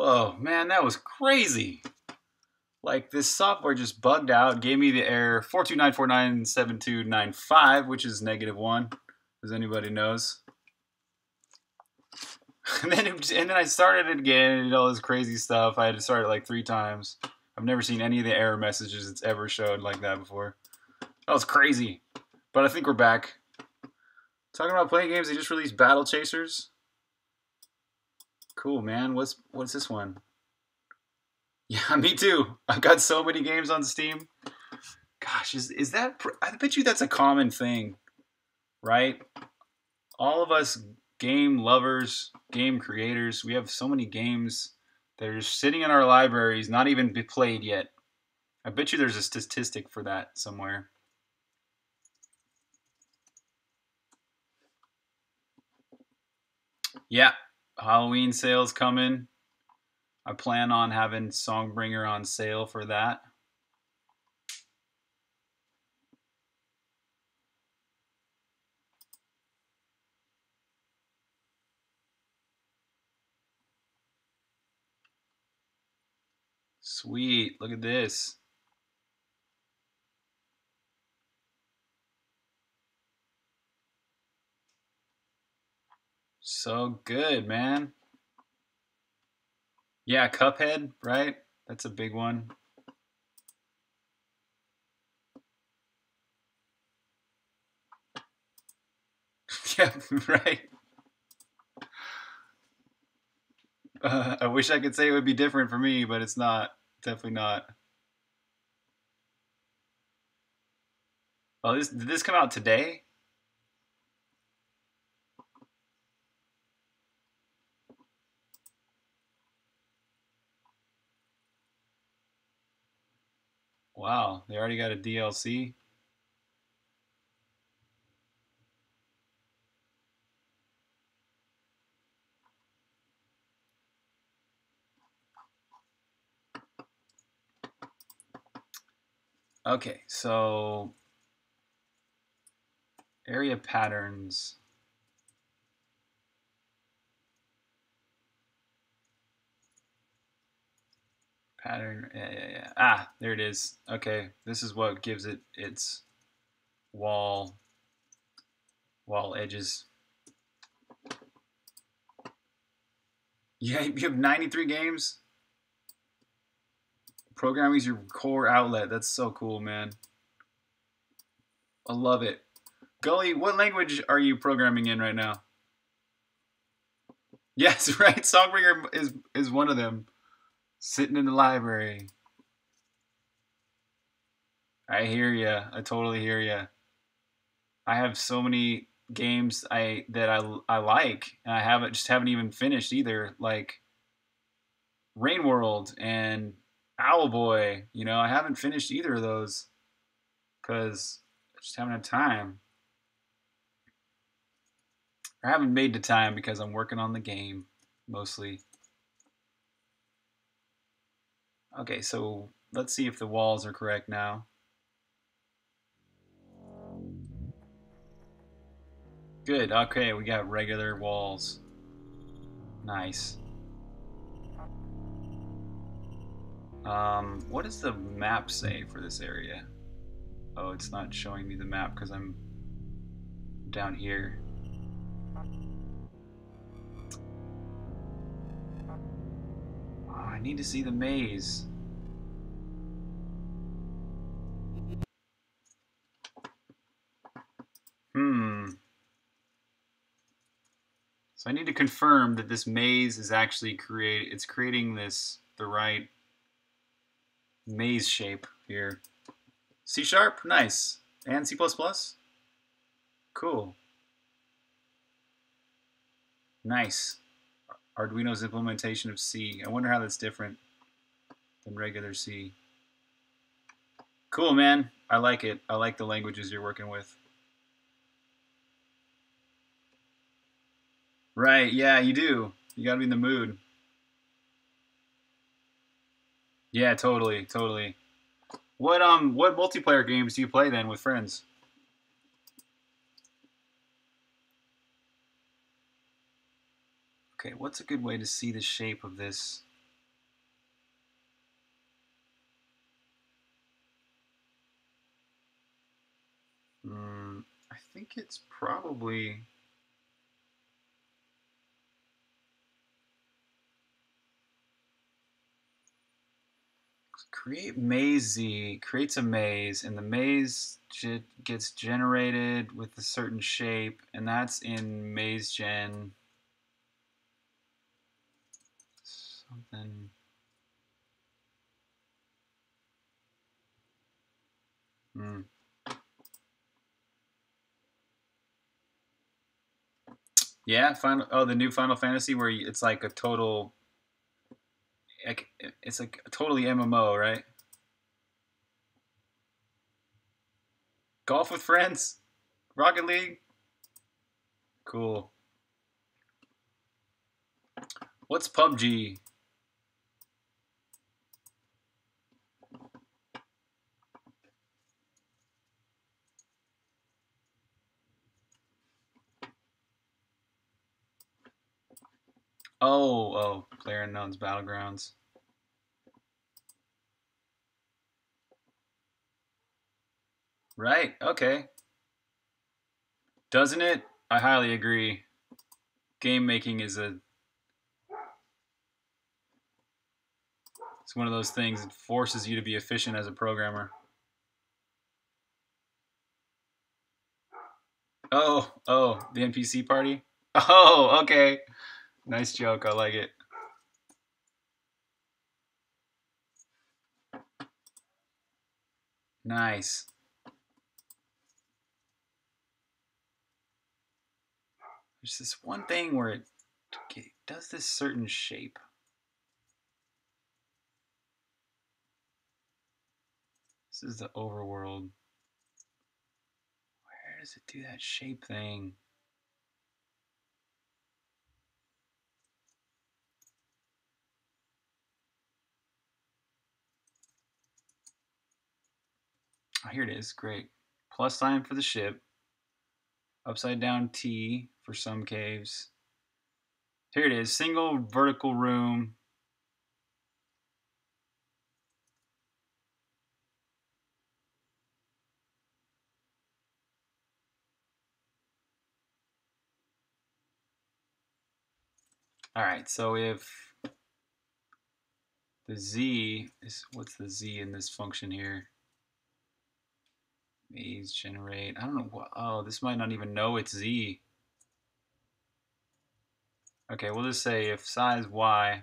Whoa, man, that was crazy. Like this software just bugged out, gave me the error 429497295, which is negative one, as anybody knows. And then, it, and then I started it again and did all this crazy stuff. I had to start it like three times. I've never seen any of the error messages it's ever showed like that before. That was crazy. But I think we're back. Talking about playing games, they just released Battle Chasers. Cool, man. What's what's this one? Yeah, me too. I've got so many games on Steam. Gosh, is is that? I bet you that's a common thing, right? All of us game lovers, game creators, we have so many games that are just sitting in our libraries, not even be played yet. I bet you there's a statistic for that somewhere. Yeah, Halloween sales coming. I plan on having Songbringer on sale for that. Sweet, look at this. So good, man. Yeah, Cuphead, right? That's a big one. yeah, right. Uh, I wish I could say it would be different for me, but it's not. Definitely not. Oh, this did this come out today? Wow, they already got a DLC. Okay, so area patterns. Pattern, yeah, yeah, yeah. Ah, there it is. Okay, this is what gives it its wall, wall edges. Yeah, you have 93 games? Programming is your core outlet. That's so cool, man. I love it. Gully, what language are you programming in right now? Yes, right. Songbringer is is one of them sitting in the library. I hear you. I totally hear you. I have so many games I that I I like, and I haven't just haven't even finished either. Like Rain World and Owlboy. You know, I haven't finished either of those because I just haven't had time. I haven't made the time because I'm working on the game mostly. Okay, so let's see if the walls are correct now. Good, okay, we got regular walls. Nice. Um, what does the map say for this area? Oh, it's not showing me the map because I'm down here. I need to see the maze. Hmm. So I need to confirm that this maze is actually create it's creating this the right maze shape here. C sharp, nice. And C++? Cool. Nice. Arduino's implementation of C. I wonder how that's different than regular C. Cool, man. I like it. I like the languages you're working with. Right, yeah, you do. You gotta be in the mood. Yeah, totally, totally. What um what multiplayer games do you play then with friends? Okay, what's a good way to see the shape of this? Mm, I think it's probably create maze creates a maze and the maze gets generated with a certain shape and that's in maze gen Something. Hmm. Yeah, final. Oh, the new Final Fantasy where it's like a total like it's like a totally MMO, right? Golf with friends, Rocket League, cool. What's PUBG? Oh, oh, PlayerUnknown's Battlegrounds. Right, okay. Doesn't it? I highly agree. Game making is a It's one of those things that forces you to be efficient as a programmer. Oh, oh, the NPC party? Oh, okay. Nice joke. I like it. Nice. There's this one thing where it does this certain shape. This is the overworld. Where does it do that shape thing? Oh, here it is. Great. Plus sign for the ship. Upside down T for some caves. Here it is. Single vertical room. All right, so if the z is, what's the z in this function here? Maze generate. I don't know what. Oh, this might not even know it's Z. Okay, we'll just say if size Y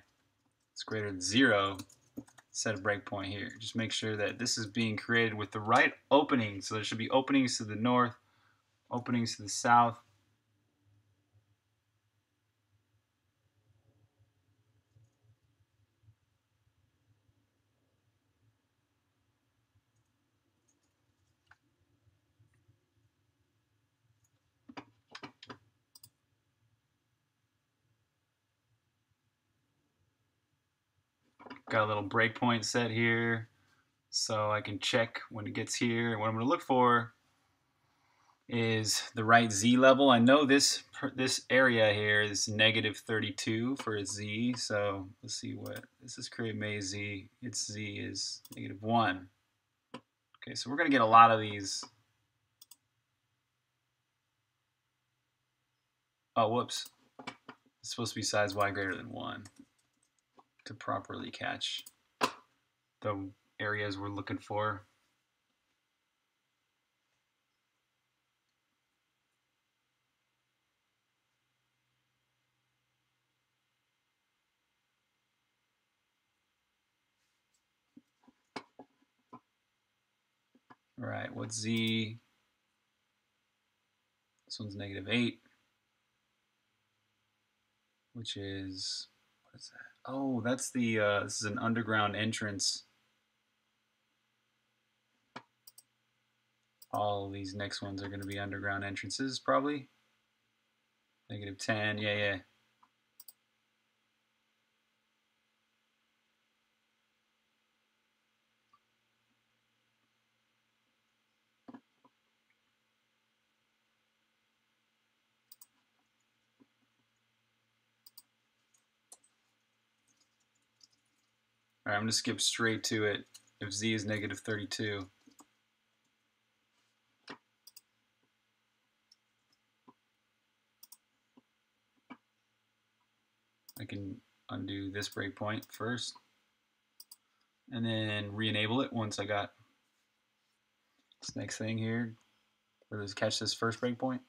is greater than zero, set a breakpoint here. Just make sure that this is being created with the right openings. So there should be openings to the north, openings to the south, Got a little breakpoint set here so I can check when it gets here. What I'm going to look for is the right z level. I know this this area here is negative 32 for a z, so let's see what this is create maze z. Its z is negative 1. Okay, so we're going to get a lot of these. Oh, whoops. It's supposed to be size y greater than 1 to properly catch the areas we're looking for. All right, what's Z? This one's negative 8, which is, what is that? Oh, that's the, uh, this is an underground entrance. All these next ones are going to be underground entrances, probably. Negative 10, yeah, yeah. All right, I'm going to skip straight to it if z is negative 32. I can undo this breakpoint first and then re-enable it once I got this next thing here. Let's catch this first breakpoint.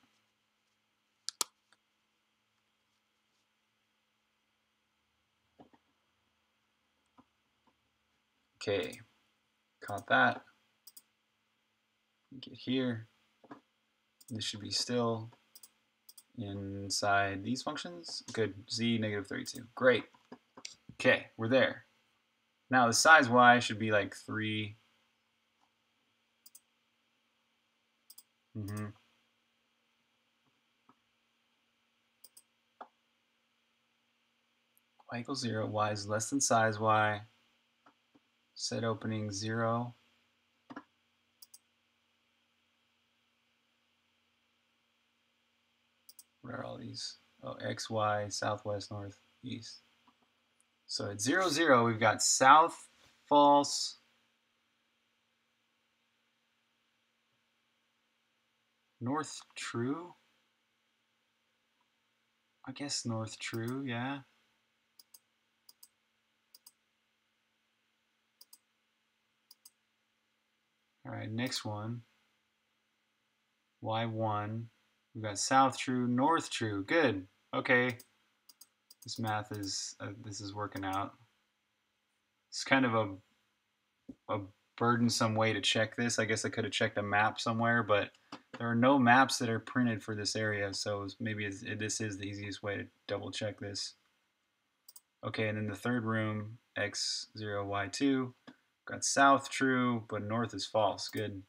Okay, caught that. Get here. This should be still inside these functions. Good, z negative 32. Great. Okay, we're there. Now the size y should be like 3. Mm -hmm. y equals 0, y is less than size y. Set opening 0. What are all these? Oh, X, Y, southwest, north, east. So at 0, 0, we've got south, false, north, true. I guess north, true, yeah. All right, next one. Y1. We've got south true, north true. Good. Okay. This math is uh, this is working out. It's kind of a a burdensome way to check this. I guess I could have checked a map somewhere, but there are no maps that are printed for this area, so maybe this is the easiest way to double check this. Okay, and then the third room, x0, y2, got south true, but north is false. Good.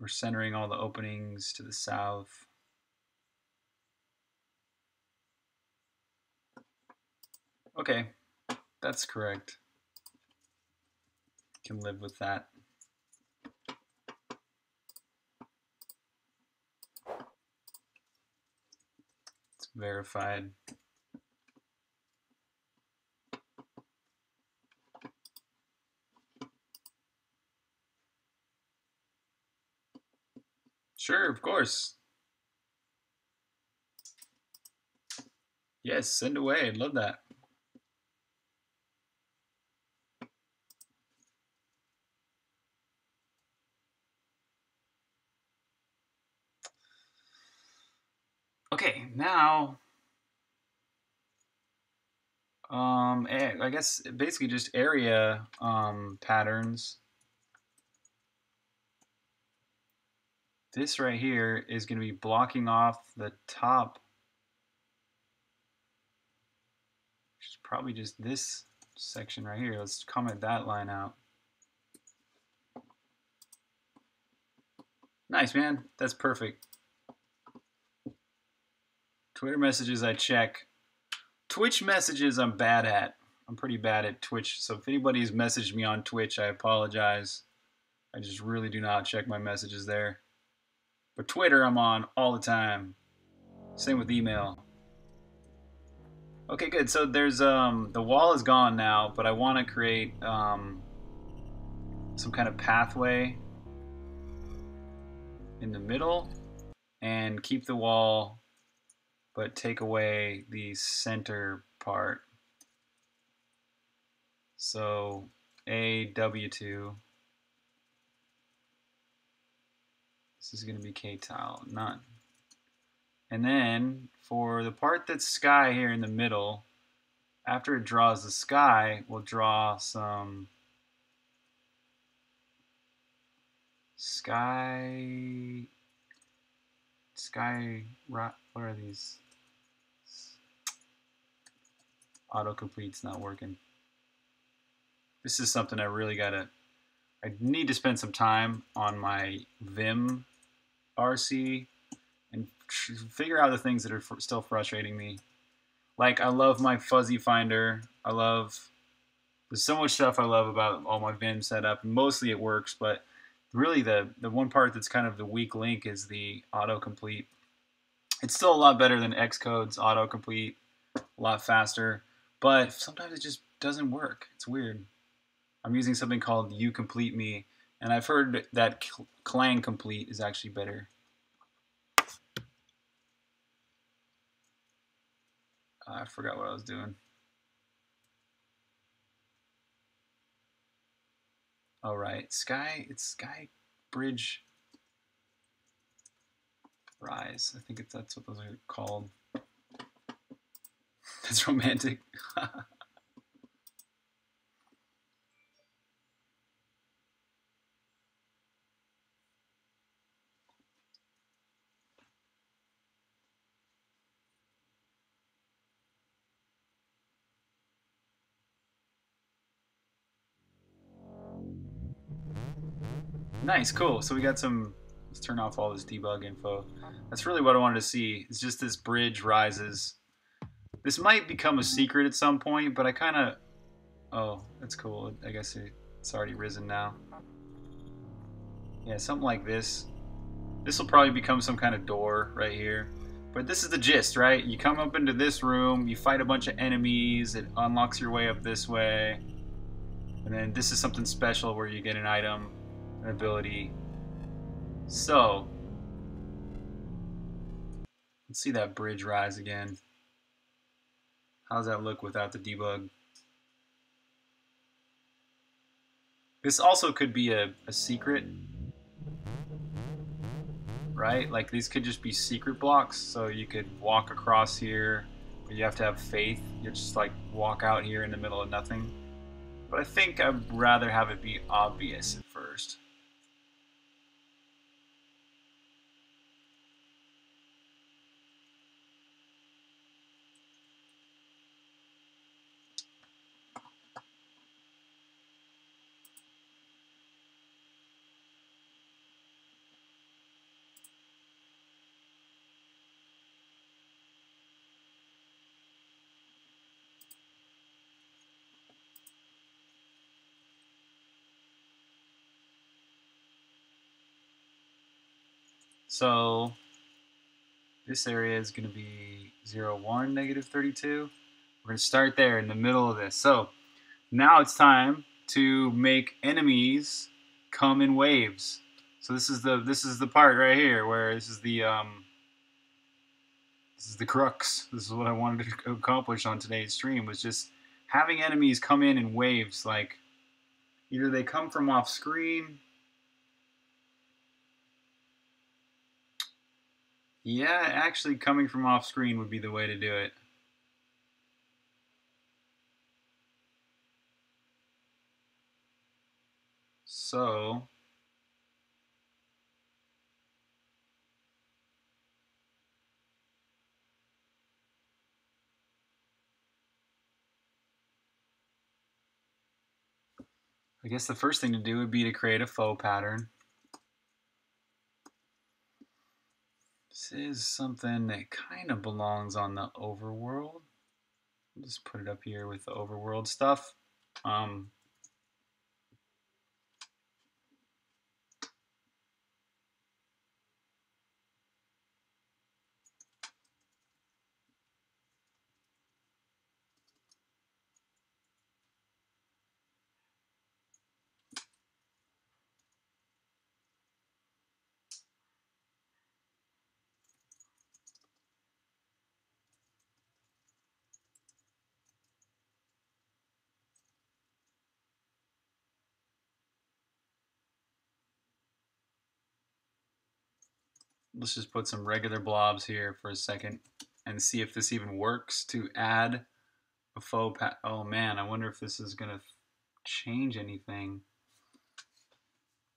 We're centering all the openings to the south. Okay, that's correct. Can live with that. Verified. Sure, of course. Yes, send away. Love that. Okay, now, um, eh, I guess basically just area um, patterns. this right here is going to be blocking off the top, which is probably just this section right here. Let's comment that line out. Nice, man. That's perfect. Twitter messages I check. Twitch messages I'm bad at. I'm pretty bad at Twitch. So if anybody's messaged me on Twitch, I apologize. I just really do not check my messages there. But Twitter, I'm on all the time. Same with email. Okay, good. So there's um the wall is gone now, but I want to create um some kind of pathway in the middle and keep the wall but take away the center part. So AW2 This is going to be K-tile, none. And then for the part that's sky here in the middle, after it draws the sky, we'll draw some sky, sky, what are these? Autocomplete's not working. This is something I really gotta, I need to spend some time on my Vim RC and figure out the things that are still frustrating me. Like I love my fuzzy finder. I love there's so much stuff I love about all my Vim setup. Mostly it works, but really the the one part that's kind of the weak link is the autocomplete. It's still a lot better than Xcode's autocomplete, a lot faster, but sometimes it just doesn't work. It's weird. I'm using something called YouCompleteMe, And I've heard that Clang Complete is actually better. I forgot what I was doing. All oh, Sky, it's Sky Bridge Rise. I think it's, that's what those are called. That's romantic. Nice, cool. So we got some, let's turn off all this debug info. Uh-huh. That's really what I wanted to see. It's just this bridge rises. This might become a secret at some point, but I kind of, oh, that's cool. I guess it's already risen now. Yeah, something like this. This will probably become some kind of door right here. But this is the gist, right? You come up into this room, you fight a bunch of enemies, it unlocks your way up this way. And then this is something special where you get an item an ability. So, let's see that bridge rise again. How does that look without the debug? This also could be a, a secret, right? Like these could just be secret blocks, so you could walk across here, but you have to have faith. You just like walk out here in the middle of nothing. But I think I'd rather have it be obvious at first. So this area is going to be 0, 1, negative 32. We're going to start there in the middle of this. So now it's time to make enemies come in waves. So this is the this is the part right here where this is the um this is the crux. This is what I wanted to accomplish on today's stream was just having enemies come in in waves like either they come from off screen Yeah, actually coming from off screen would be the way to do it. So, I guess the first thing to do would be to create a foe pattern. This is something that kind of belongs on the overworld. I'll just put it up here with the overworld stuff. Um, let's just put some regular blobs here for a second and see if this even works to add a foe pat. Oh man, I wonder if this is going to change anything.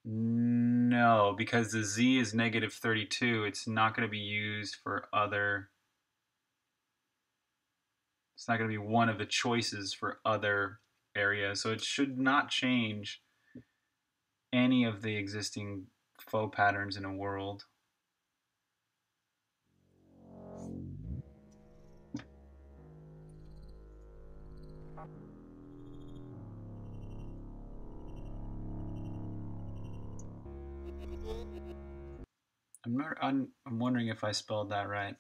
No, because the z is negative 32, it's not going to be used for other... It's not going to be one of the choices for other areas, so it should not change any of the existing foe patterns in a world. I'm not, I'm, I'm wondering if I spelled that right.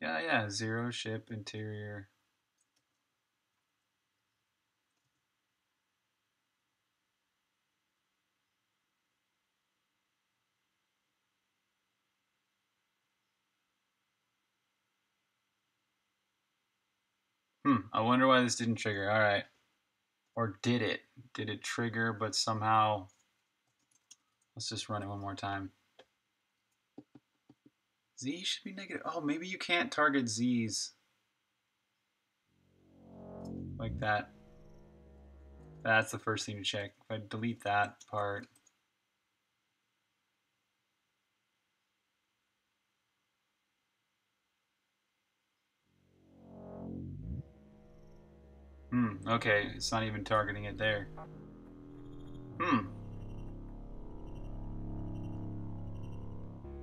Yeah, yeah, zero ship interior. Hmm, I wonder why this didn't trigger. All right. Or did it? Did it trigger, but somehow... Let's just run it one more time. Z should be negative. Oh, maybe you can't target Z's. Like that. That's the first thing to check. If I delete that part. Hmm, okay, it's not even targeting it there. Hmm.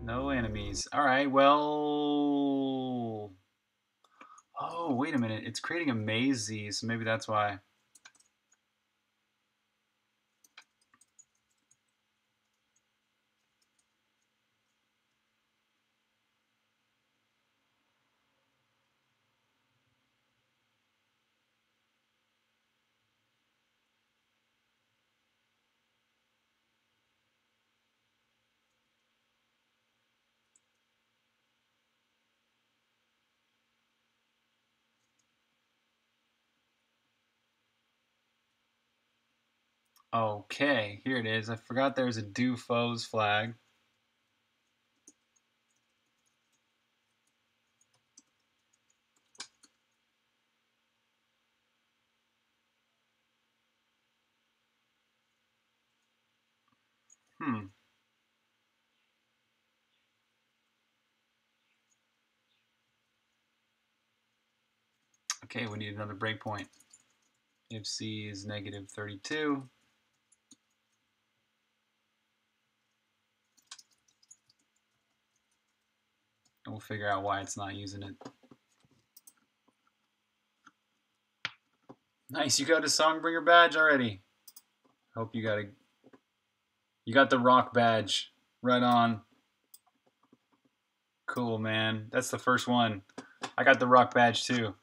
No enemies. Alright, well... Oh, wait a minute. It's creating a maze Z, so maybe that's why. Okay, here it is. I forgot there was a do foes flag. Hmm. Okay, we need another breakpoint. If C is negative 32, figure out why it's not using it. Nice, you got a Songbringer badge already. Hope you got a you got the rock badge. Right on. Cool, man. That's the first one. I got the rock badge too.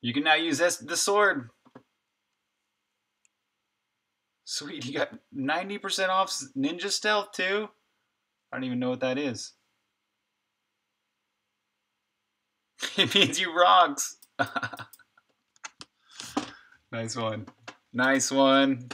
You can now use this the sword. Sweet, you got 90% off Ninja Stealth too? I don't even know what that is. it means you rocks. nice one. Nice one.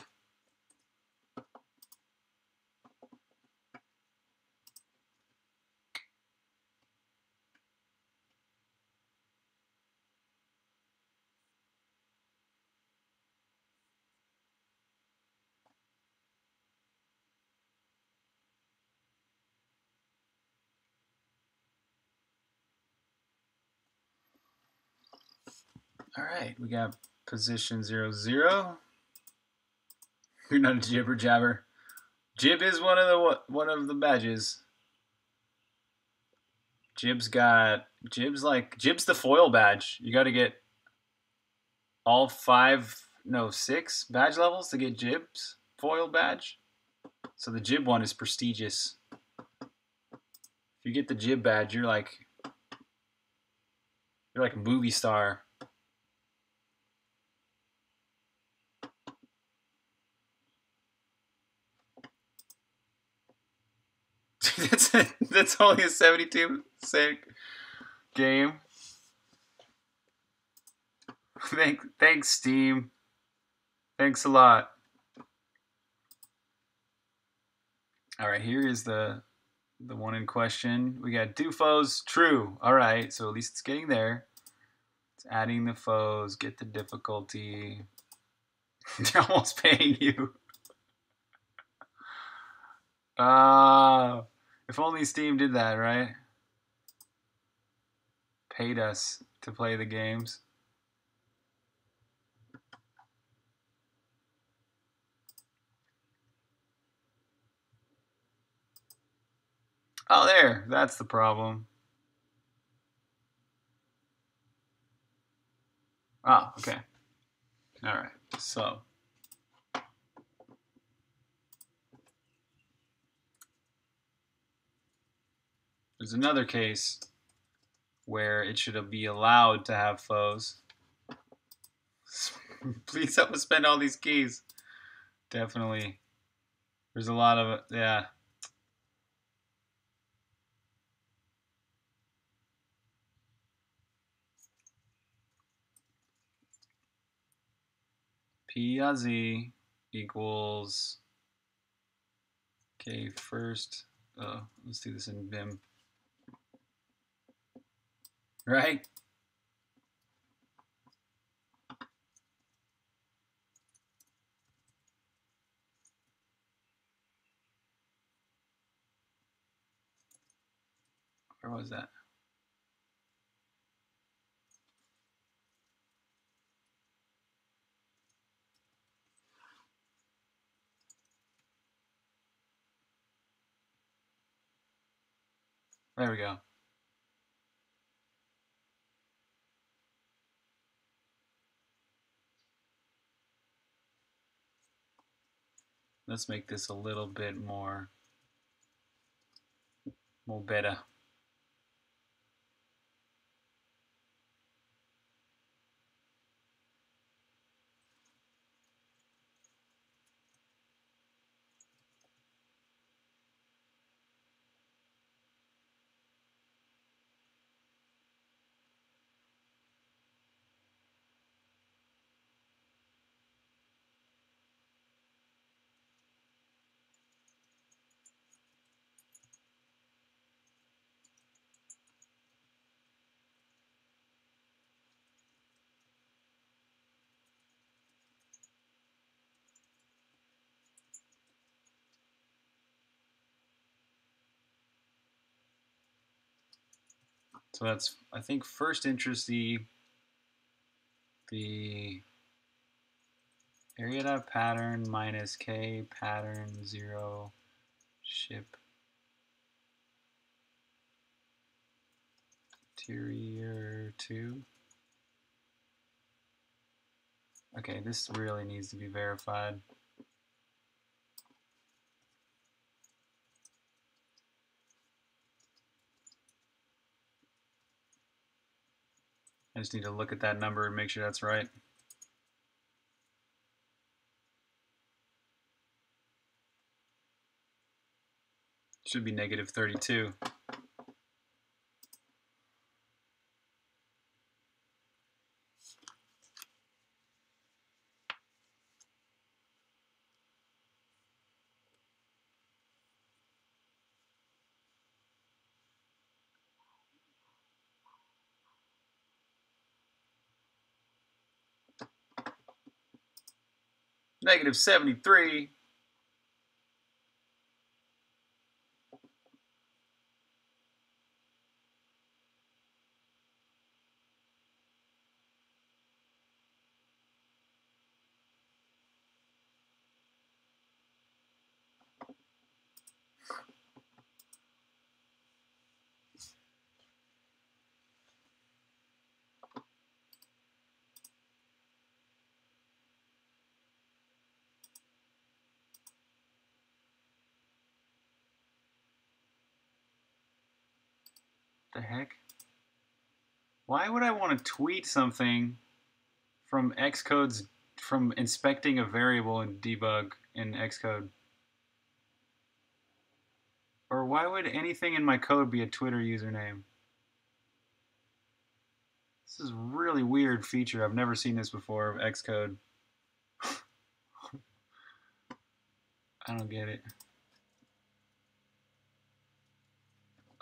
All right, we got position zero zero. You're not a jibber jabber. Jib is one of the one of the badges. Jib's got Jib's like Jib's the foil badge. You got to get all five, no six badge levels to get Jib's foil badge. So the Jib one is prestigious. If you get the Jib badge, you're like you're like a movie star. that's a, that's only a 72 sake game. Thank, thanks, Steam. Thanks a lot. All right, here is the the one in question. We got do foes true. All right, so at least it's getting there. It's adding the foes. Get the difficulty. They're almost paying you. Ah. Uh, if only Steam did that, right? Paid us to play the games. Oh, there. That's the problem. Oh, okay. All right. So. There's another case where it should be allowed to have foes. Please help us spend all these keys. Definitely. There's a lot of. Yeah. P Z equals okay first uh, let's do this in Vim right where was that There we go. Let's make this a little bit more, more better. So that's, I think, first interest the, the area dot pattern minus k pattern zero ship interior two. Okay, this really needs to be verified. I just need to look at that number and make sure that's right. Should be negative 32. Negative 73. the heck? Why would I want to tweet something from Xcode's from inspecting a variable in debug in Xcode? Or why would anything in my code be a Twitter username? This is a really weird feature. I've never seen this before of Xcode. I don't get it.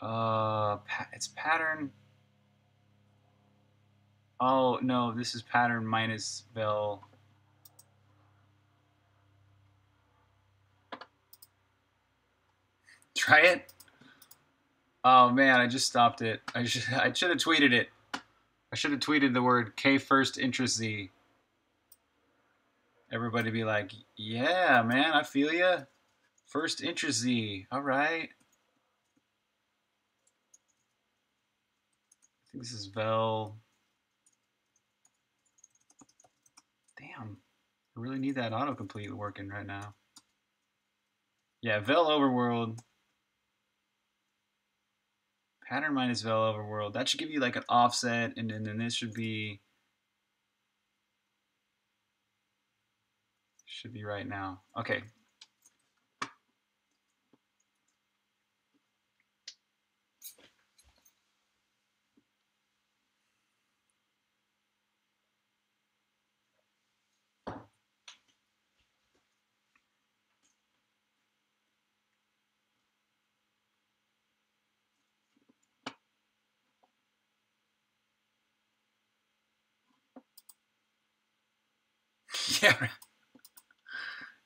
Uh, it's pattern. Oh, no, this is pattern minus vel. Try it? Oh man, I just stopped it. I should I should have tweeted it. I should have tweeted the word K first interest Z. Everybody be like, "Yeah, man, I feel ya. First interest Z. All right." I think this is Vel. Damn. I really need that autocomplete working right now. Yeah, Vel Overworld. Pattern minus vel overworld. That should give you like an offset, and then, then this should be should be right now. Okay.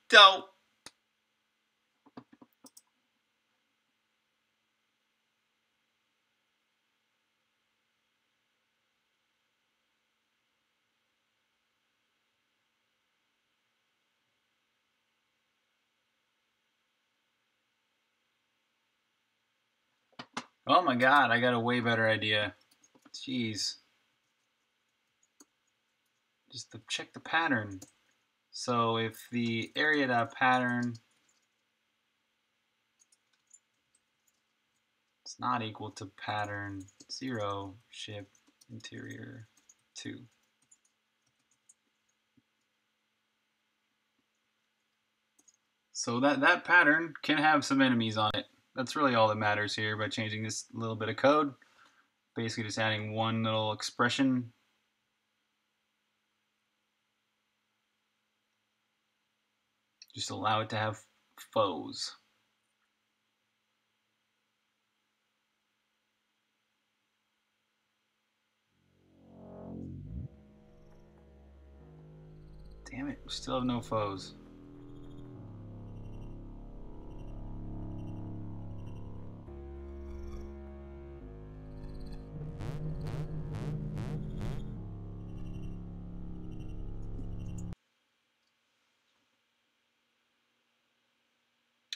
Dope. Oh my god, I got a way better idea. Jeez. Just to check the pattern. So if the area dot pattern is not equal to pattern 0 ship interior 2. So that, that pattern can have some enemies on it. That's really all that matters here by changing this little bit of code. Basically just adding one little expression Just allow it to have foes. Damn it, we still have no foes.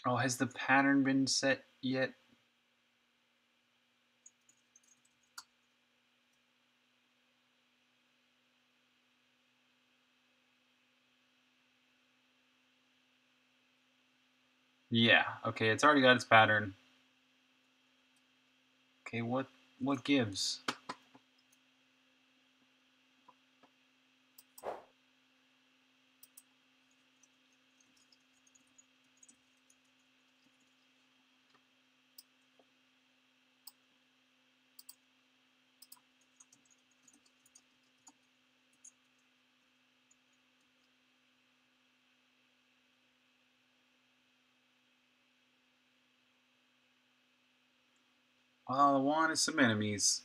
Oh, has the pattern been set yet? Yeah, okay, it's already got its pattern. Okay, what what gives? All I want is some enemies.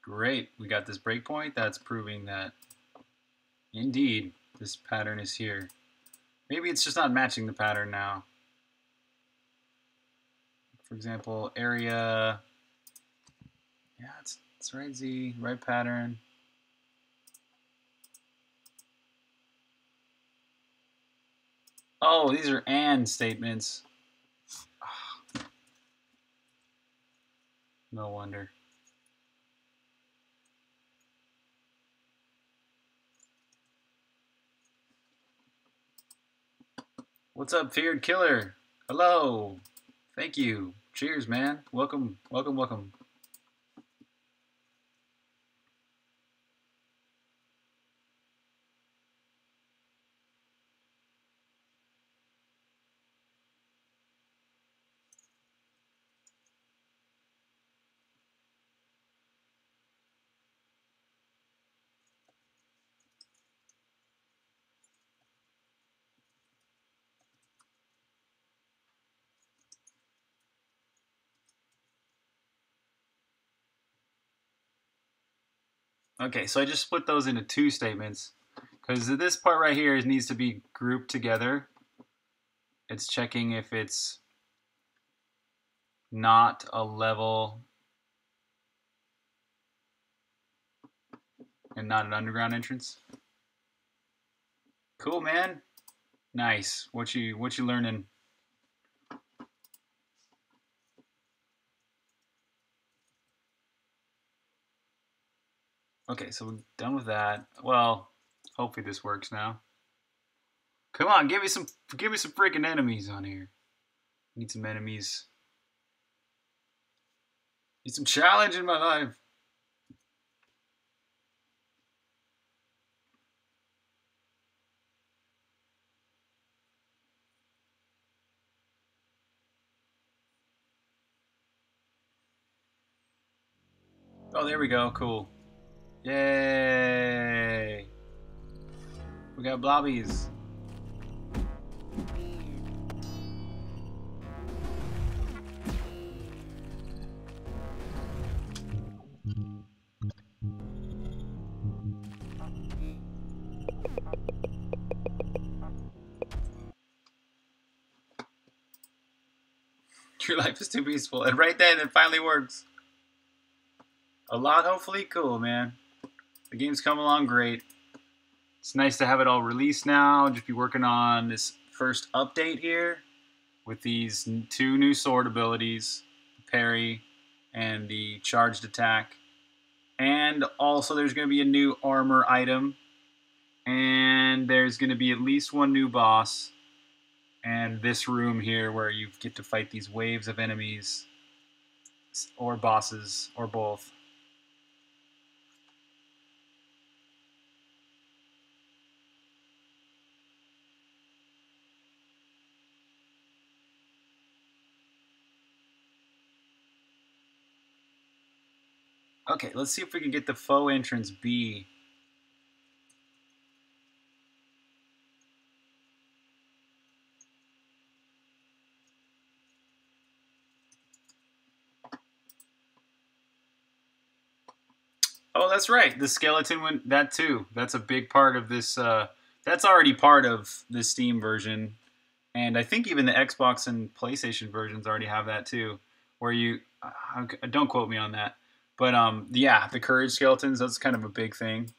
Great, we got this breakpoint. That's proving that indeed this pattern is here. Maybe it's just not matching the pattern now for example, area, yeah, it's, it's right Z, right pattern. Oh, these are AND statements. Ah. No wonder. What's up, feared killer? Hello. Thank you. Cheers, man. Welcome, welcome, welcome. Okay, so I just split those into two statements because this part right here needs to be grouped together. It's checking if it's not a level and not an underground entrance. Cool, man. Nice. What you what you learning? Okay, so we're done with that. Well, hopefully this works now. Come on, give me some give me some freaking enemies on here. Need some enemies. Need some challenge in my life. Oh, there we go. Cool. Yay! We got blobbies. Your life is too peaceful. And right then, it finally works. A lot, hopefully. Cool, man. The game's come along great. It's nice to have it all released now. Just be working on this first update here with these two new sword abilities, parry and the charged attack. And also there's going to be a new armor item. And there's going to be at least one new boss. And this room here where you get to fight these waves of enemies or bosses or both. Okay, let's see if we can get the foe entrance B. Oh, that's right. The skeleton went that too. That's a big part of this. Uh, that's already part of the Steam version. And I think even the Xbox and PlayStation versions already have that too. Where you, uh, don't quote me on that but um, yeah, the courage skeletons, that's kind of a big thing.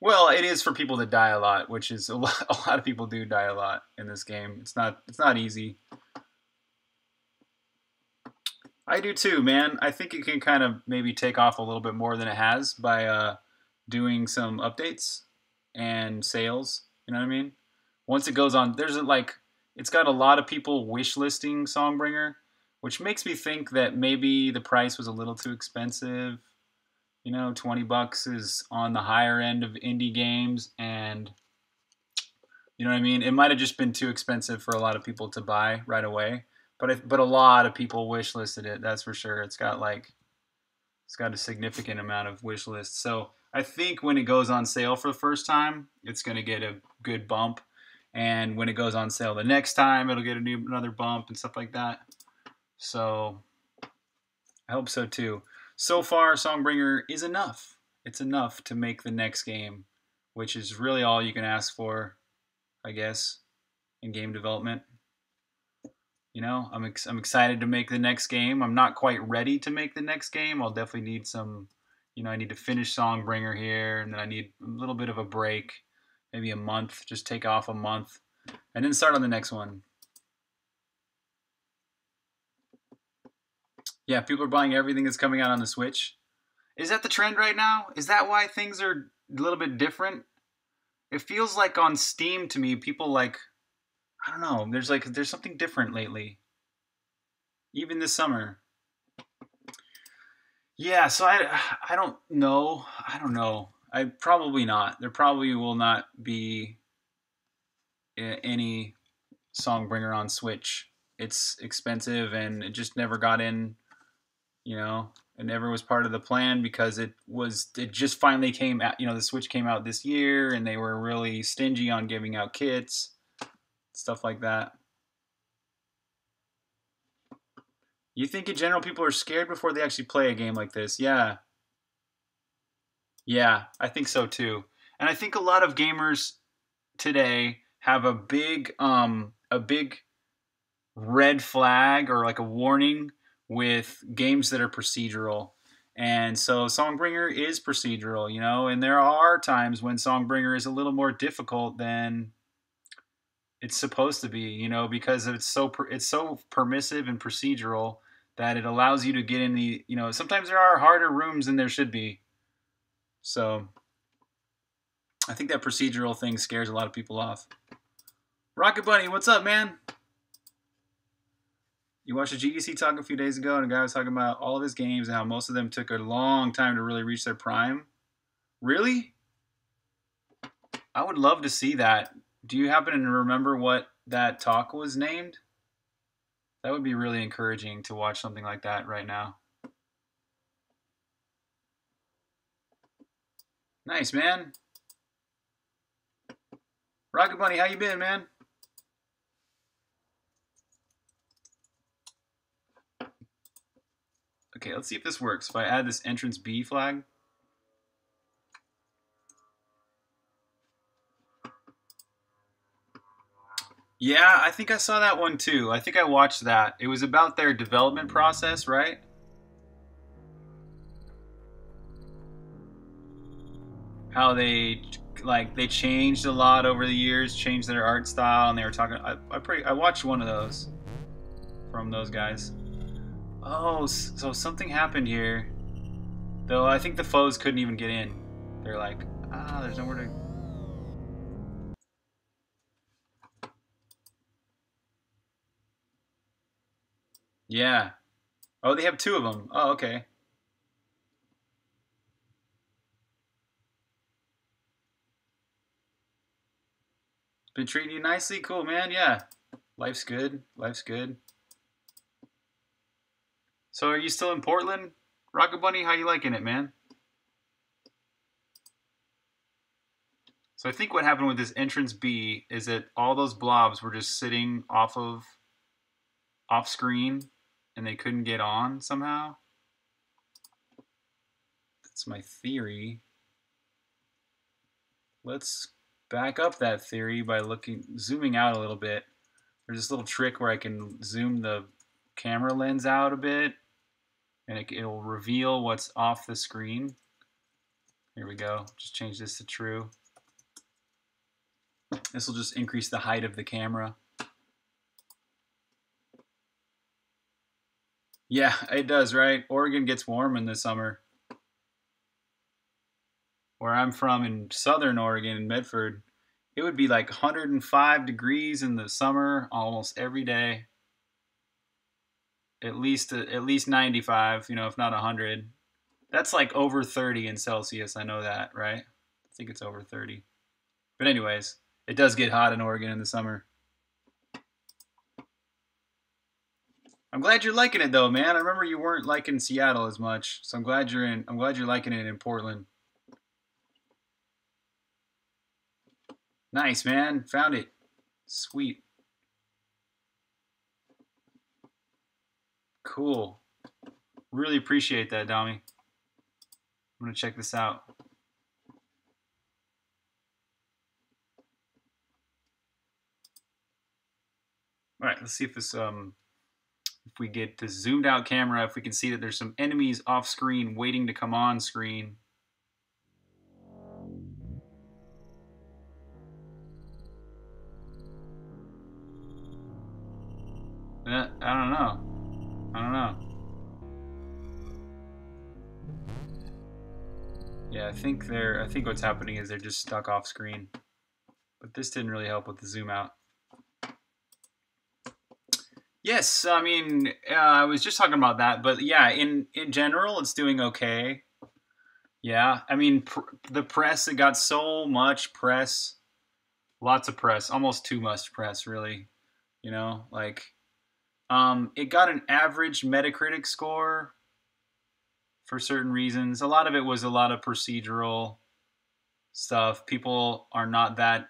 Well, it is for people that die a lot, which is a lot, a lot of people do die a lot in this game. It's not it's not easy. I do too, man. I think it can kind of maybe take off a little bit more than it has by uh, doing some updates and sales. You know what I mean? Once it goes on, there's like it's got a lot of people wish listing Songbringer, which makes me think that maybe the price was a little too expensive. You know, 20 bucks is on the higher end of indie games and you know what I mean? It might have just been too expensive for a lot of people to buy right away, but if, but a lot of people wish listed it. That's for sure. It's got like it's got a significant amount of wish lists. So I think when it goes on sale for the first time, it's going to get a good bump, and when it goes on sale the next time, it'll get a new another bump and stuff like that. So I hope so too. So far, Songbringer is enough. It's enough to make the next game, which is really all you can ask for, I guess, in game development. You know, I'm ex- I'm excited to make the next game. I'm not quite ready to make the next game. I'll definitely need some, you know, I need to finish Songbringer here, and then I need a little bit of a break, maybe a month. Just take off a month, and then start on the next one. Yeah, people are buying everything that's coming out on the Switch. Is that the trend right now? Is that why things are a little bit different? It feels like on Steam to me, people like I don't know. There's like there's something different lately. Even this summer. Yeah, so I I don't know. I don't know. I probably not. There probably will not be any Songbringer on Switch. It's expensive and it just never got in you know it never was part of the plan because it was it just finally came out you know the switch came out this year and they were really stingy on giving out kits stuff like that. You think in general people are scared before they actually play a game like this? Yeah. Yeah i think so too. And i think a lot of gamers today have a big um a big red flag or like a warning with games that are procedural. And so Songbringer is procedural, you know, and there are times when Songbringer is a little more difficult than it's supposed to be, you know, because it's so it's so permissive and procedural that it allows you to get in the, you know, sometimes there are harder rooms than there should be. So I think that procedural thing scares a lot of people off. Rocket Bunny, what's up, man? You watched a GDC talk a few days ago, and a guy was talking about all of his games and how most of them took a long time to really reach their prime. Really? I would love to see that. Do you happen to remember what that talk was named? That would be really encouraging to watch something like that right now. Nice, man. Rocket Bunny, how you been, man? Okay, let's see if this works. If I add this entrance B flag. Yeah, I think I saw that one too. I think I watched that. It was about their development process, right? How they like they changed a lot over the years, changed their art style, and they were talking. I I, pretty, I watched one of those from those guys. Oh, so something happened here. Though I think the foes couldn't even get in. They're like, ah, there's nowhere to Yeah. Oh, they have two of them. Oh, okay. Been treating you nicely? Cool, man. Yeah. Life's good. Life's good. So are you still in Portland? Rocket Bunny, how you liking it, man? So I think what happened with this entrance B is that all those blobs were just sitting off of off screen and they couldn't get on somehow. That's my theory. Let's back up that theory by looking, zooming out a little bit. There's this little trick where I can zoom the camera lens out a bit, and it, it'll reveal what's off the screen. Here we go. Just change this to true. This will just increase the height of the camera. Yeah, it does, right? Oregon gets warm in the summer. Where I'm from in southern Oregon, in Medford, it would be like 105 degrees in the summer almost every day. At least at least 95, you know, if not 100. That's like over 30 in Celsius. I know that, right? I think it's over 30. But anyways, it does get hot in Oregon in the summer. I'm glad you're liking it though, man. I remember you weren't liking Seattle as much, so I'm glad you're in. I'm glad you're liking it in Portland. Nice, man. Found it. Sweet. Cool. Really appreciate that, Domi. I'm gonna check this out. All right, let's see if this um if we get the zoomed out camera, if we can see that there's some enemies off screen waiting to come on screen. Uh, I don't know. I don't know. Yeah, I think they're. I think what's happening is they're just stuck off screen. But this didn't really help with the zoom out. Yes, I mean, uh, I was just talking about that, but yeah, in in general, it's doing okay. Yeah, I mean, pr- the press it got so much press, lots of press, almost too much press, really. You know, like, um, it got an average Metacritic score for certain reasons. A lot of it was a lot of procedural stuff. People are not that.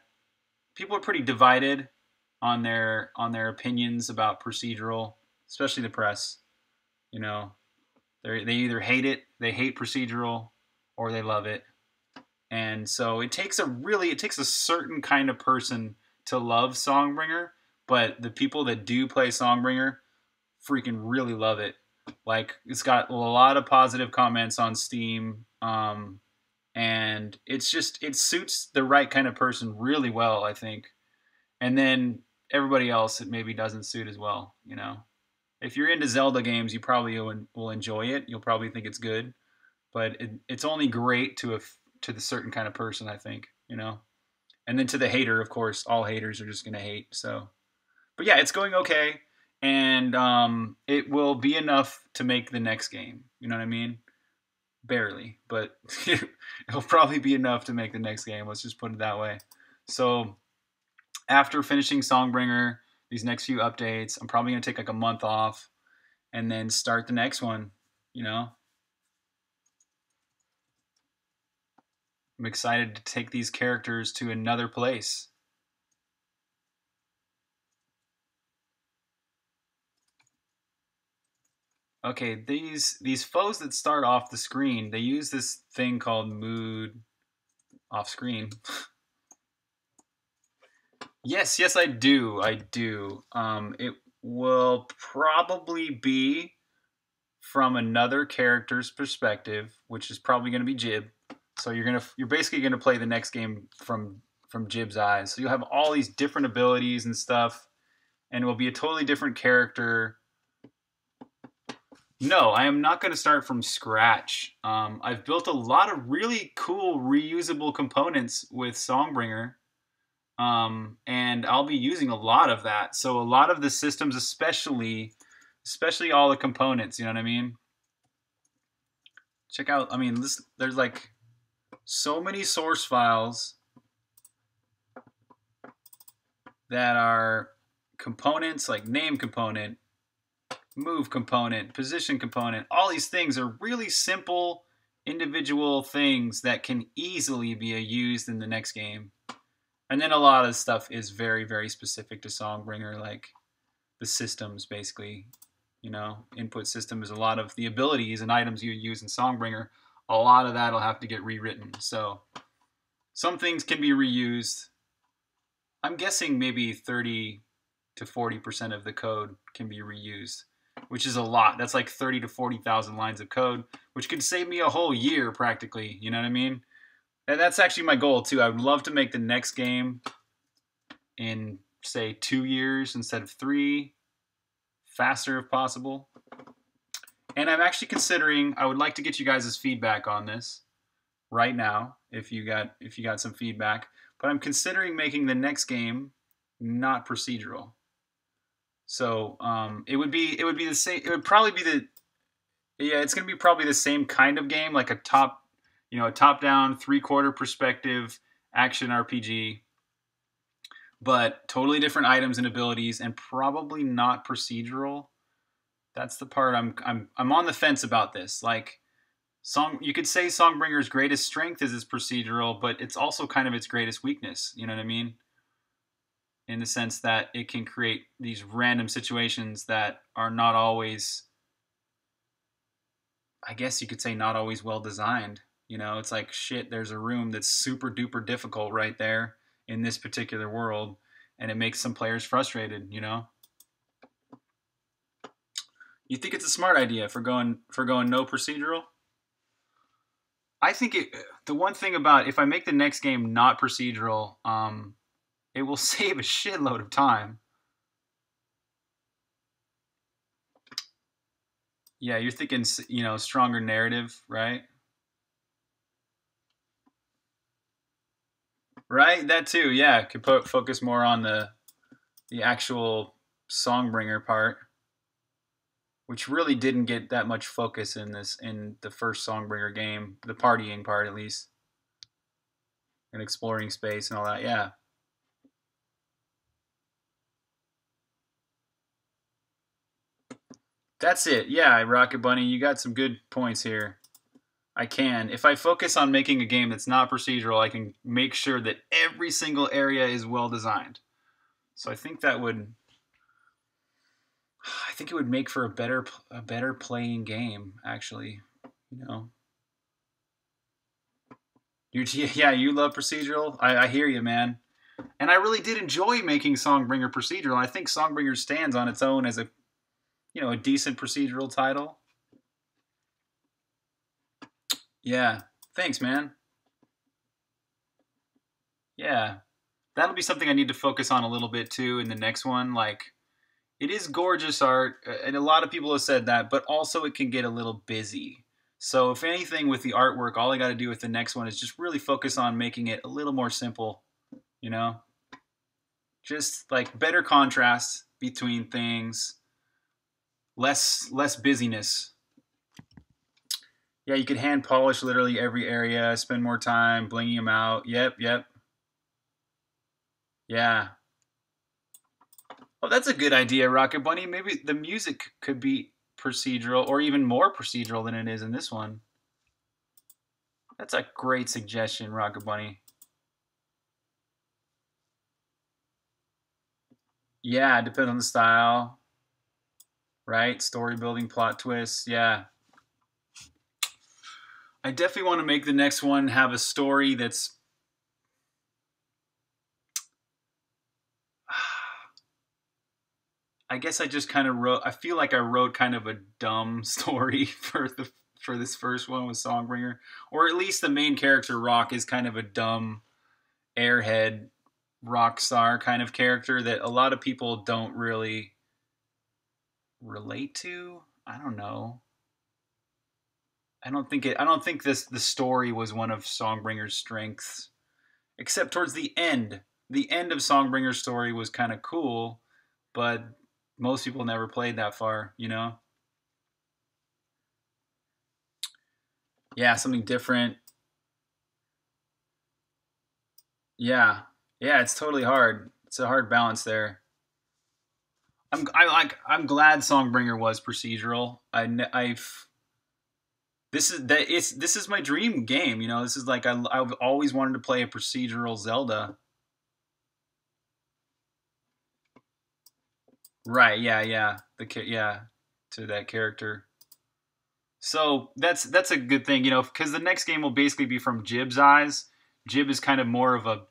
People are pretty divided on their on their opinions about procedural, especially the press. You know, they they either hate it, they hate procedural, or they love it. And so it takes a really it takes a certain kind of person to love Songbringer, but the people that do play Songbringer freaking really love it. Like it's got a lot of positive comments on Steam. Um, and it's just it suits the right kind of person really well, I think. And then everybody else it maybe doesn't suit as well. You know, if you're into Zelda games, you probably will enjoy it. You'll probably think it's good, but it, it's only great to a to the certain kind of person. I think you know, and then to the hater, of course, all haters are just gonna hate. So, but yeah, it's going okay, and um, it will be enough to make the next game. You know what I mean? Barely, but it'll probably be enough to make the next game. Let's just put it that way. So, after finishing Songbringer, these next few updates, I'm probably gonna take like a month off, and then start the next one. You know, I'm excited to take these characters to another place. Okay, these these foes that start off the screen, they use this thing called mood off screen. yes, yes, I do. I do. Um, it will probably be from another character's perspective, which is probably going to be Jib. So you're gonna you're basically gonna play the next game from from Jib's eyes. So you'll have all these different abilities and stuff, and it will be a totally different character. No, I am not going to start from scratch. Um, I've built a lot of really cool reusable components with Songbringer, um, and I'll be using a lot of that. So a lot of the systems, especially, especially all the components. You know what I mean? Check out. I mean, this, there's like so many source files that are components like name component, move component, position component. All these things are really simple individual things that can easily be used in the next game. And then a lot of stuff is very, very specific to Songbringer, like the systems, basically. You know, input system is a lot of the abilities and items you use in Songbringer a lot of that will have to get rewritten. So some things can be reused. I'm guessing maybe 30 to 40% of the code can be reused, which is a lot. That's like 30 to 40,000 lines of code, which could save me a whole year practically. You know what I mean? And that's actually my goal too. I would love to make the next game in say two years instead of three, faster if possible. And I'm actually considering. I would like to get you guys' feedback on this right now. If you got if you got some feedback, but I'm considering making the next game not procedural. So um, it would be it would be the same. It would probably be the yeah. It's gonna be probably the same kind of game, like a top you know a top down three quarter perspective action RPG. But totally different items and abilities, and probably not procedural that's the part I'm I'm I'm on the fence about this. Like song you could say Songbringer's greatest strength is its procedural, but it's also kind of its greatest weakness, you know what I mean? In the sense that it can create these random situations that are not always I guess you could say not always well designed. You know, it's like shit, there's a room that's super duper difficult right there in this particular world and it makes some players frustrated, you know? You think it's a smart idea for going for going no procedural? I think it. The one thing about if I make the next game not procedural, um, it will save a shitload of time. Yeah, you're thinking, you know, stronger narrative, right? Right, that too. Yeah, could put, focus more on the the actual songbringer part which really didn't get that much focus in this in the first Songbringer game, the partying part at least, and exploring space and all that. Yeah. That's it. Yeah, Rocket Bunny, you got some good points here. I can. If I focus on making a game that's not procedural, I can make sure that every single area is well designed. So I think that would I think it would make for a better a better playing game. Actually, you know. You yeah, you love procedural. I, I hear you, man. And I really did enjoy making Songbringer procedural. I think Songbringer stands on its own as a, you know, a decent procedural title. Yeah. Thanks, man. Yeah. That'll be something I need to focus on a little bit too in the next one. Like, it is gorgeous art, and a lot of people have said that, but also it can get a little busy. So if anything with the artwork, all I got to do with the next one is just really focus on making it a little more simple, you know? Just like better contrast between things, less less busyness. Yeah, you could hand polish literally every area, spend more time blinging them out. Yep, yep. Yeah. Oh, that's a good idea, Rocket Bunny. Maybe the music could be procedural or even more procedural than it is in this one. That's a great suggestion, Rocket Bunny. Yeah, depends on the style. Right? Story building, plot twists. Yeah. I definitely want to make the next one have a story that's I guess I just kind of wrote I feel like I wrote kind of a dumb story for the for this first one with Songbringer or at least the main character Rock is kind of a dumb airhead rock star kind of character that a lot of people don't really relate to. I don't know. I don't think it. I don't think this the story was one of Songbringer's strengths, except towards the end. The end of Songbringer's story was kind of cool, but most people never played that far. You know. Yeah, something different. Yeah, yeah, it's totally hard. It's a hard balance there. I'm I like I'm glad Songbringer was procedural. I I've this is that it's this is my dream game. You know, this is like I I've always wanted to play a procedural Zelda. Right. Yeah. Yeah. The yeah to that character. So that's that's a good thing, you know, because the next game will basically be from Jib's eyes. Jib is kind of more of a,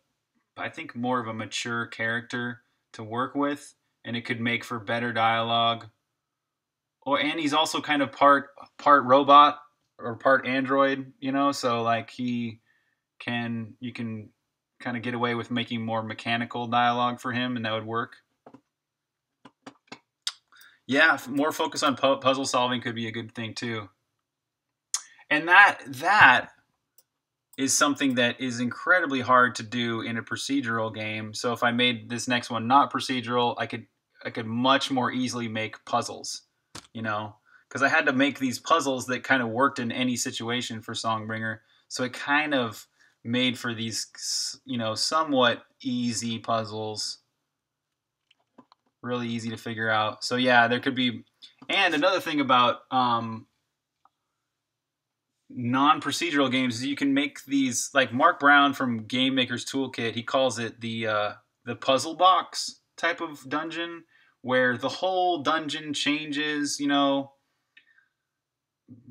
I think, more of a mature character to work with, and it could make for better dialogue. Or and he's also kind of part part robot or part android, you know, so like he can you can kind of get away with making more mechanical dialogue for him and that would work. Yeah, more focus on pu- puzzle solving could be a good thing too. And that that is something that is incredibly hard to do in a procedural game. So if I made this next one not procedural, I could I could much more easily make puzzles, you know because I had to make these puzzles that kind of worked in any situation for Songbringer. So it kind of made for these, you know, somewhat easy puzzles. Really easy to figure out. So yeah, there could be. And another thing about um, non-procedural games is you can make these like Mark Brown from Game Maker's Toolkit. He calls it the uh, the puzzle box type of dungeon, where the whole dungeon changes. You know,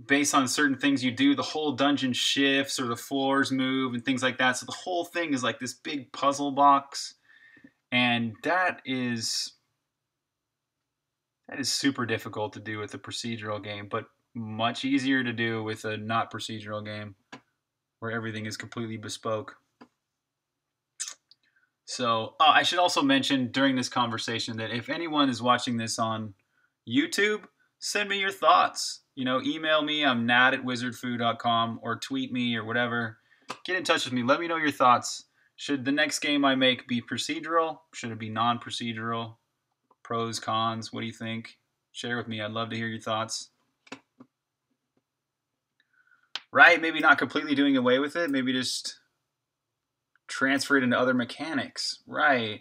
based on certain things you do, the whole dungeon shifts or the floors move and things like that. So the whole thing is like this big puzzle box. And that is that is super difficult to do with a procedural game, but much easier to do with a not procedural game where everything is completely bespoke. So, oh, I should also mention during this conversation that if anyone is watching this on YouTube, send me your thoughts you know, email me. I'm nat at wizardfu.com or tweet me or whatever. Get in touch with me. Let me know your thoughts. Should the next game I make be procedural? Should it be non procedural? Pros, cons, what do you think? Share with me. I'd love to hear your thoughts. Right? Maybe not completely doing away with it. Maybe just transfer it into other mechanics. Right.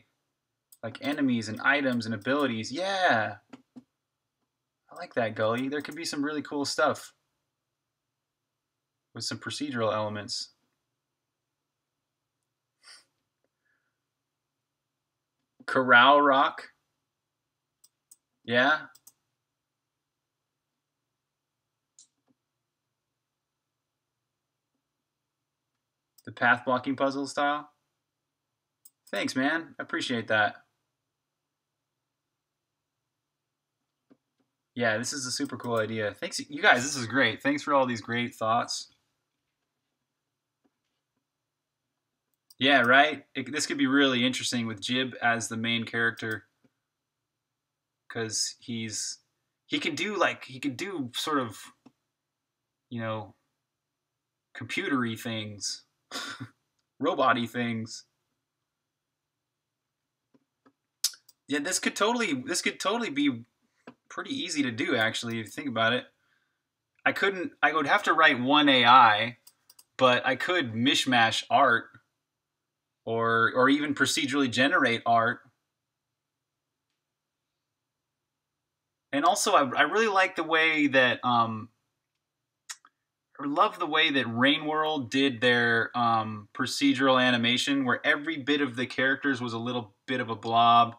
Like enemies and items and abilities. Yeah. I like that, Gully. There could be some really cool stuff with some procedural elements. Corral Rock. Yeah. Path blocking puzzle style. Thanks, man. Appreciate that. Yeah, this is a super cool idea. Thanks, you guys. This is great. Thanks for all these great thoughts. Yeah, right. It, this could be really interesting with Jib as the main character, because he's he can do like he can do sort of you know, computery things, roboty things. Yeah, this could totally this could totally be pretty easy to do actually if you think about it. I couldn't I would have to write one AI, but I could mishmash art or or even procedurally generate art. And also I, I really like the way that um love the way that Rain World did their um, procedural animation, where every bit of the characters was a little bit of a blob,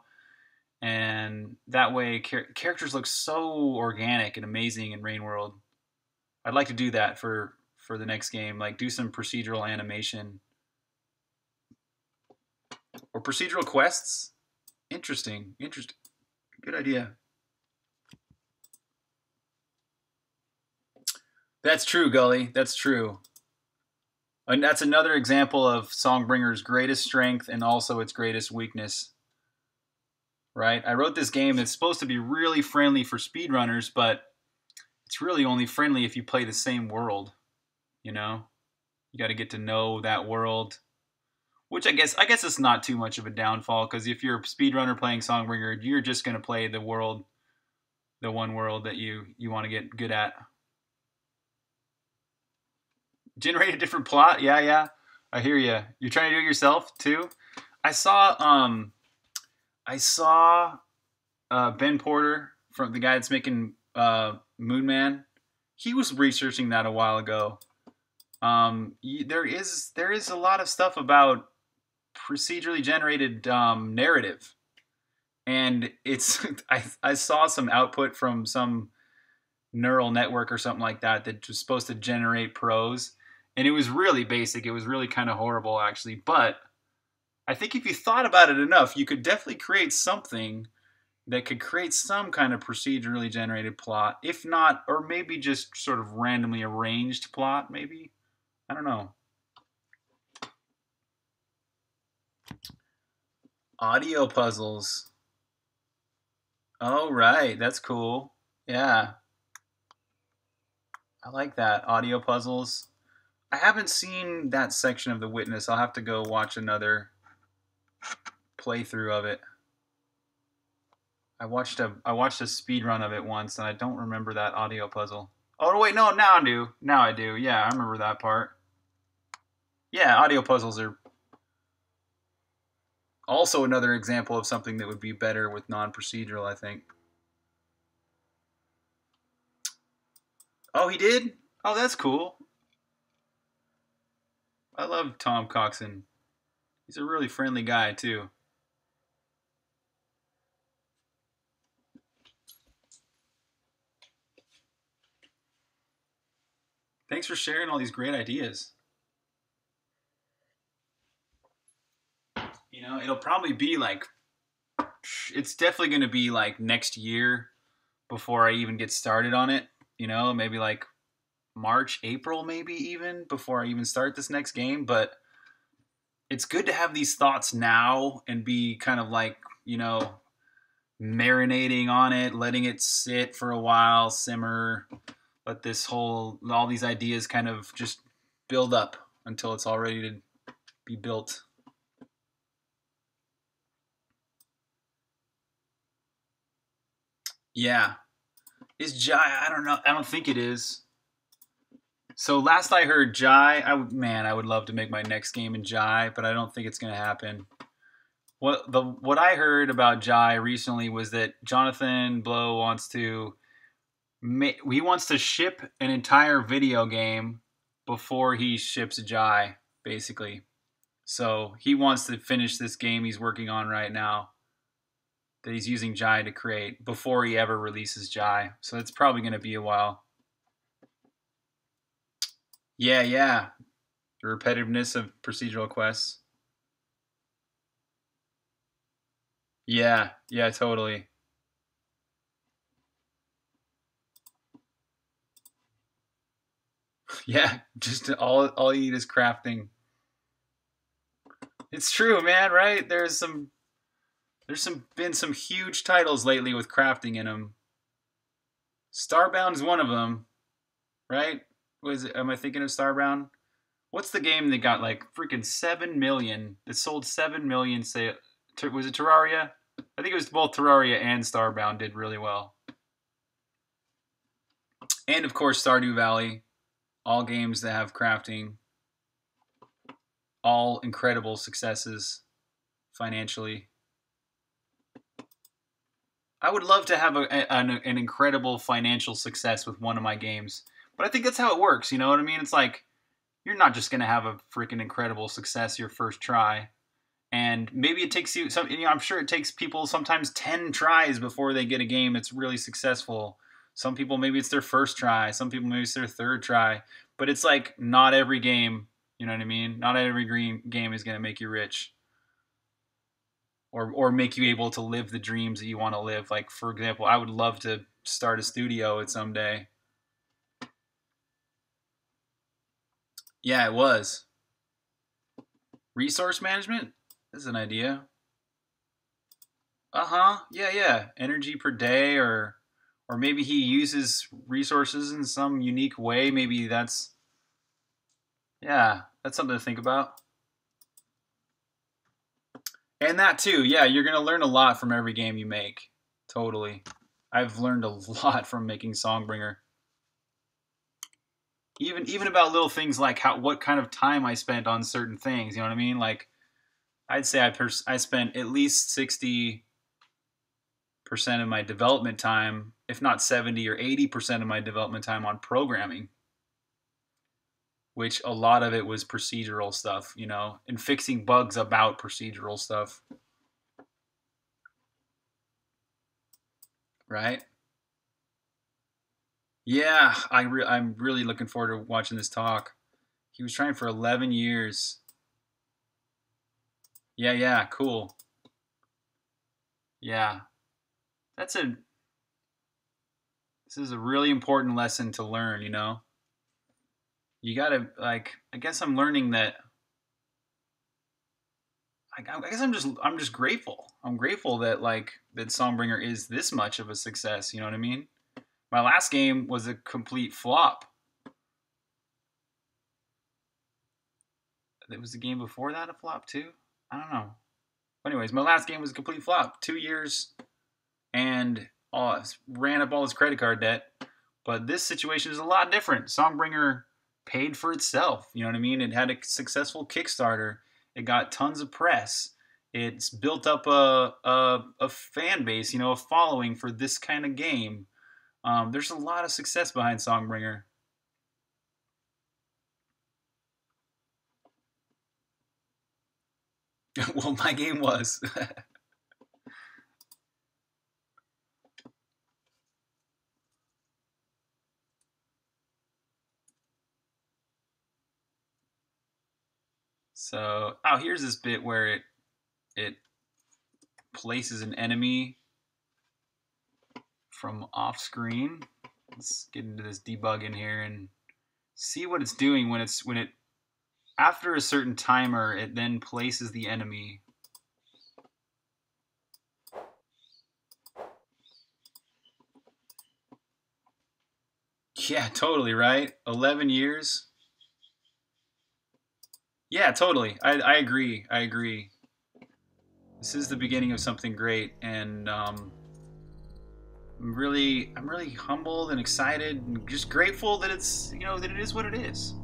and that way char- characters look so organic and amazing in Rain World. I'd like to do that for for the next game, like do some procedural animation or procedural quests. Interesting, interesting, good idea. That's true, Gully. That's true. And that's another example of Songbringer's greatest strength and also its greatest weakness. Right? I wrote this game that's supposed to be really friendly for speedrunners, but it's really only friendly if you play the same world. You know? You got to get to know that world. Which I guess I guess it's not too much of a downfall because if you're a speedrunner playing Songbringer, you're just going to play the world, the one world that you you want to get good at generate a different plot. Yeah, yeah. I hear you. You're trying to do it yourself too. I saw um, I saw uh, Ben Porter from the guy that's making uh, Moon Man. He was researching that a while ago. Um, there is there is a lot of stuff about procedurally generated um, narrative, and it's I I saw some output from some neural network or something like that that was supposed to generate prose and it was really basic. It was really kind of horrible, actually. But I think if you thought about it enough, you could definitely create something that could create some kind of procedurally generated plot, if not, or maybe just sort of randomly arranged plot, maybe. I don't know. Audio puzzles. Oh, right. That's cool. Yeah. I like that. Audio puzzles. I haven't seen that section of The Witness. I'll have to go watch another playthrough of it. I watched a I watched a speed run of it once, and I don't remember that audio puzzle. Oh wait, no, now I do. Now I do. Yeah, I remember that part. Yeah, audio puzzles are also another example of something that would be better with non-procedural. I think. Oh, he did. Oh, that's cool. I love Tom Coxon. He's a really friendly guy, too. Thanks for sharing all these great ideas. You know, it'll probably be like, it's definitely going to be like next year before I even get started on it. You know, maybe like March, April, maybe even before I even start this next game. But it's good to have these thoughts now and be kind of like, you know, marinating on it, letting it sit for a while, simmer, let this whole, all these ideas kind of just build up until it's all ready to be built. Yeah. Is Jai, I don't know. I don't think it is. So last I heard, Jai, I would, man, I would love to make my next game in Jai, but I don't think it's going to happen. What the what I heard about Jai recently was that Jonathan Blow wants to he wants to ship an entire video game before he ships Jai, basically. So he wants to finish this game he's working on right now that he's using Jai to create before he ever releases Jai. So it's probably going to be a while. Yeah, yeah. The repetitiveness of procedural quests. Yeah, yeah, totally. Yeah, just all all you need is crafting. It's true, man, right? There's some there's some been some huge titles lately with crafting in them. Starbound is one of them, right? Was it, am I thinking of Starbound? What's the game that got like freaking seven million? That sold seven million. Say, was it Terraria? I think it was both Terraria and Starbound did really well. And of course, Stardew Valley. All games that have crafting. All incredible successes financially. I would love to have a, an, an incredible financial success with one of my games, but I think that's how it works. You know what I mean? It's like you're not just going to have a freaking incredible success your first try. And maybe it takes you some, you know, I'm sure it takes people sometimes 10 tries before they get a game that's really successful. Some people, maybe it's their first try. Some people, maybe it's their third try. But it's like not every game, you know what I mean? Not every green game is going to make you rich or or make you able to live the dreams that you want to live. Like for example, I would love to start a studio at someday. Yeah, it was. Resource management? Is an idea. Uh-huh. Yeah, yeah. Energy per day or or maybe he uses resources in some unique way. Maybe that's yeah, that's something to think about. And that too, yeah, you're gonna learn a lot from every game you make. Totally. I've learned a lot from making Songbringer. Even even about little things like how what kind of time I spent on certain things. You know what I mean? Like, I'd say I pers- I spent at least sixty percent of my development time, if not seventy or eighty percent of my development time on programming which a lot of it was procedural stuff, you know, and fixing bugs about procedural stuff. Right? Yeah, I re- I'm really looking forward to watching this talk. He was trying for 11 years. Yeah, yeah, cool. Yeah. That's a This is a really important lesson to learn, you know you gotta like i guess i'm learning that I, I guess i'm just i'm just grateful i'm grateful that like that songbringer is this much of a success you know what i mean my last game was a complete flop it was the game before that a flop too i don't know anyways my last game was a complete flop two years and uh, ran up all his credit card debt but this situation is a lot different songbringer paid for itself. You know what I mean? It had a successful Kickstarter. It got tons of press. It's built up a, a, a fan base, you know, a following for this kind of game. Um, there's a lot of success behind Songbringer. well, my game was. So, oh, here's this bit where it it places an enemy from off screen. Let's get into this debug in here and see what it's doing when it's when it after a certain timer it then places the enemy Yeah, totally, right? 11 years. Yeah, totally. I, I agree. I agree. This is the beginning of something great, and um, I'm really, I'm really humbled and excited, and just grateful that it's, you know, that it is what it is.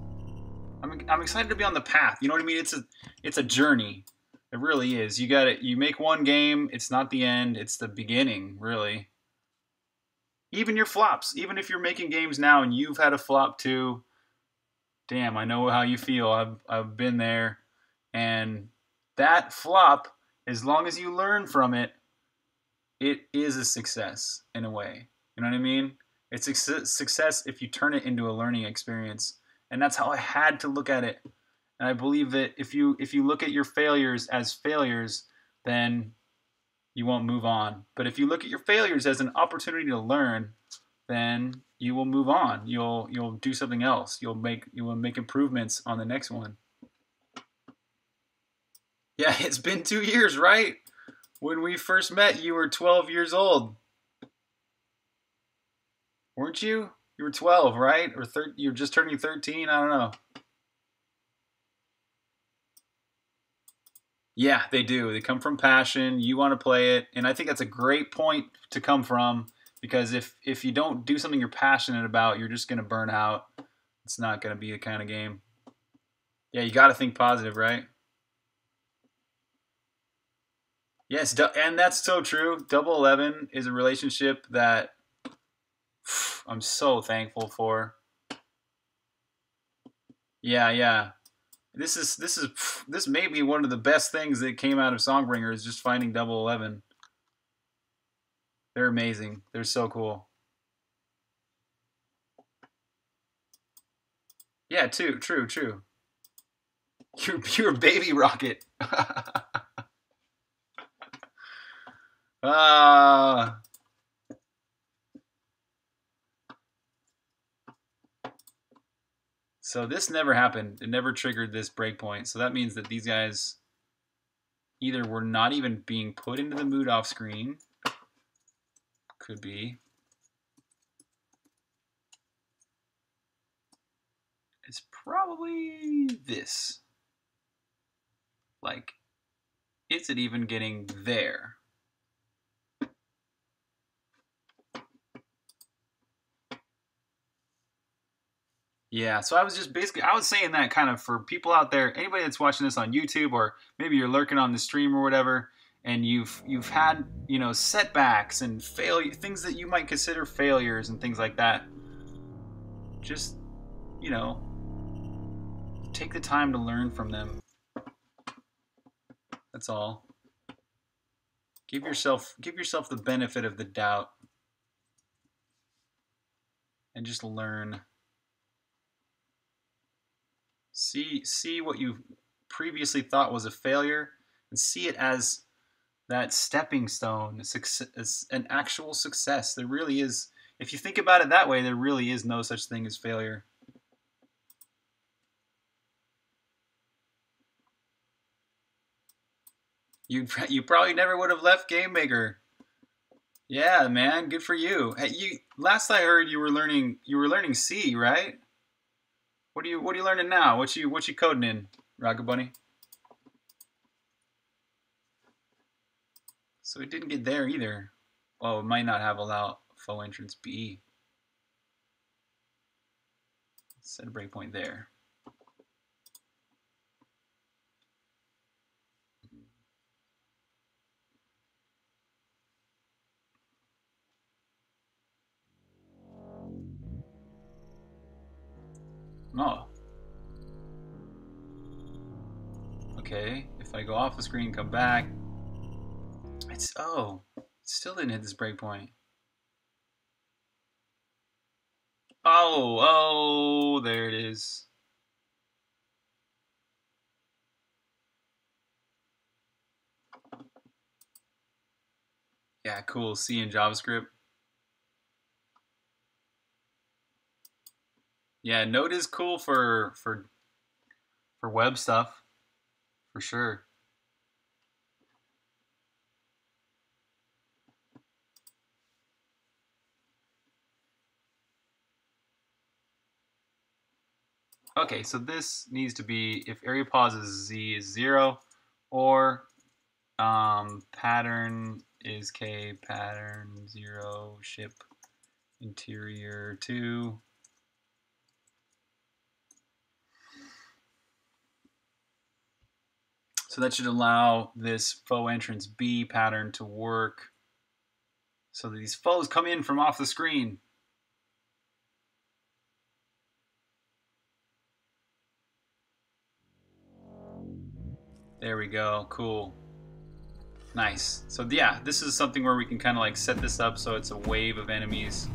I'm, I'm excited to be on the path. You know what I mean? It's a, it's a journey. It really is. You got it. You make one game. It's not the end. It's the beginning, really. Even your flops. Even if you're making games now and you've had a flop too, damn, I know how you feel. I've I've been there, and that flop, as long as you learn from it, it is a success in a way. You know what I mean? It's a success if you turn it into a learning experience, and that's how I had to look at it. And I believe that if you if you look at your failures as failures, then you won't move on. But if you look at your failures as an opportunity to learn, then you will move on. You'll you'll do something else. You'll make you will make improvements on the next one. Yeah, it's been 2 years, right? When we first met, you were 12 years old. Weren't you? You were 12, right? Or thir- you're just turning 13? I don't know. Yeah, they do. They come from passion. You want to play it, and I think that's a great point to come from because if if you don't do something you're passionate about, you're just going to burn out. It's not going to be the kind of game. Yeah, you got to think positive, right? Yes, and that's so true. Double Eleven is a relationship that I'm so thankful for. Yeah, yeah. This is this is this may be one of the best things that came out of Songbringer is just finding Double Eleven. They're amazing. They're so cool. Yeah, true, true, true. You're you're baby rocket. ah. So this never happened. It never triggered this breakpoint. So that means that these guys either were not even being put into the mood off screen. Could be. It's probably this. Like, is it even getting there? Yeah, so I was just basically I was saying that kind of for people out there, anybody that's watching this on YouTube or maybe you're lurking on the stream or whatever, and you've you've had you know setbacks and failure things that you might consider failures and things like that. Just you know, take the time to learn from them. That's all. Give yourself give yourself the benefit of the doubt and just learn. See see what you previously thought was a failure and see it as that stepping stone, success, an actual success. There really is, if you think about it that way, there really is no such thing as failure. You you probably never would have left Game Maker. Yeah, man, good for you. Hey, you last I heard you were learning you were learning C, right? What are you What are you learning now? What you What you coding in, Rocket Bunny? So it didn't get there either. Oh, it might not have allowed foe entrance B. Set a breakpoint there. Oh. Okay, if I go off the screen, come back. It's, oh, still didn't hit this breakpoint. Oh, oh, there it is. Yeah, cool. C in JavaScript. Yeah, Node is cool for for for web stuff, for sure. Okay, so this needs to be if area pause is z is zero, or um, pattern is k pattern zero ship interior two So that should allow this foe entrance B pattern to work so these foes come in from off the screen. There we go, cool. Nice. So yeah, this is something where we can kind of like set this up so it's a wave of enemies.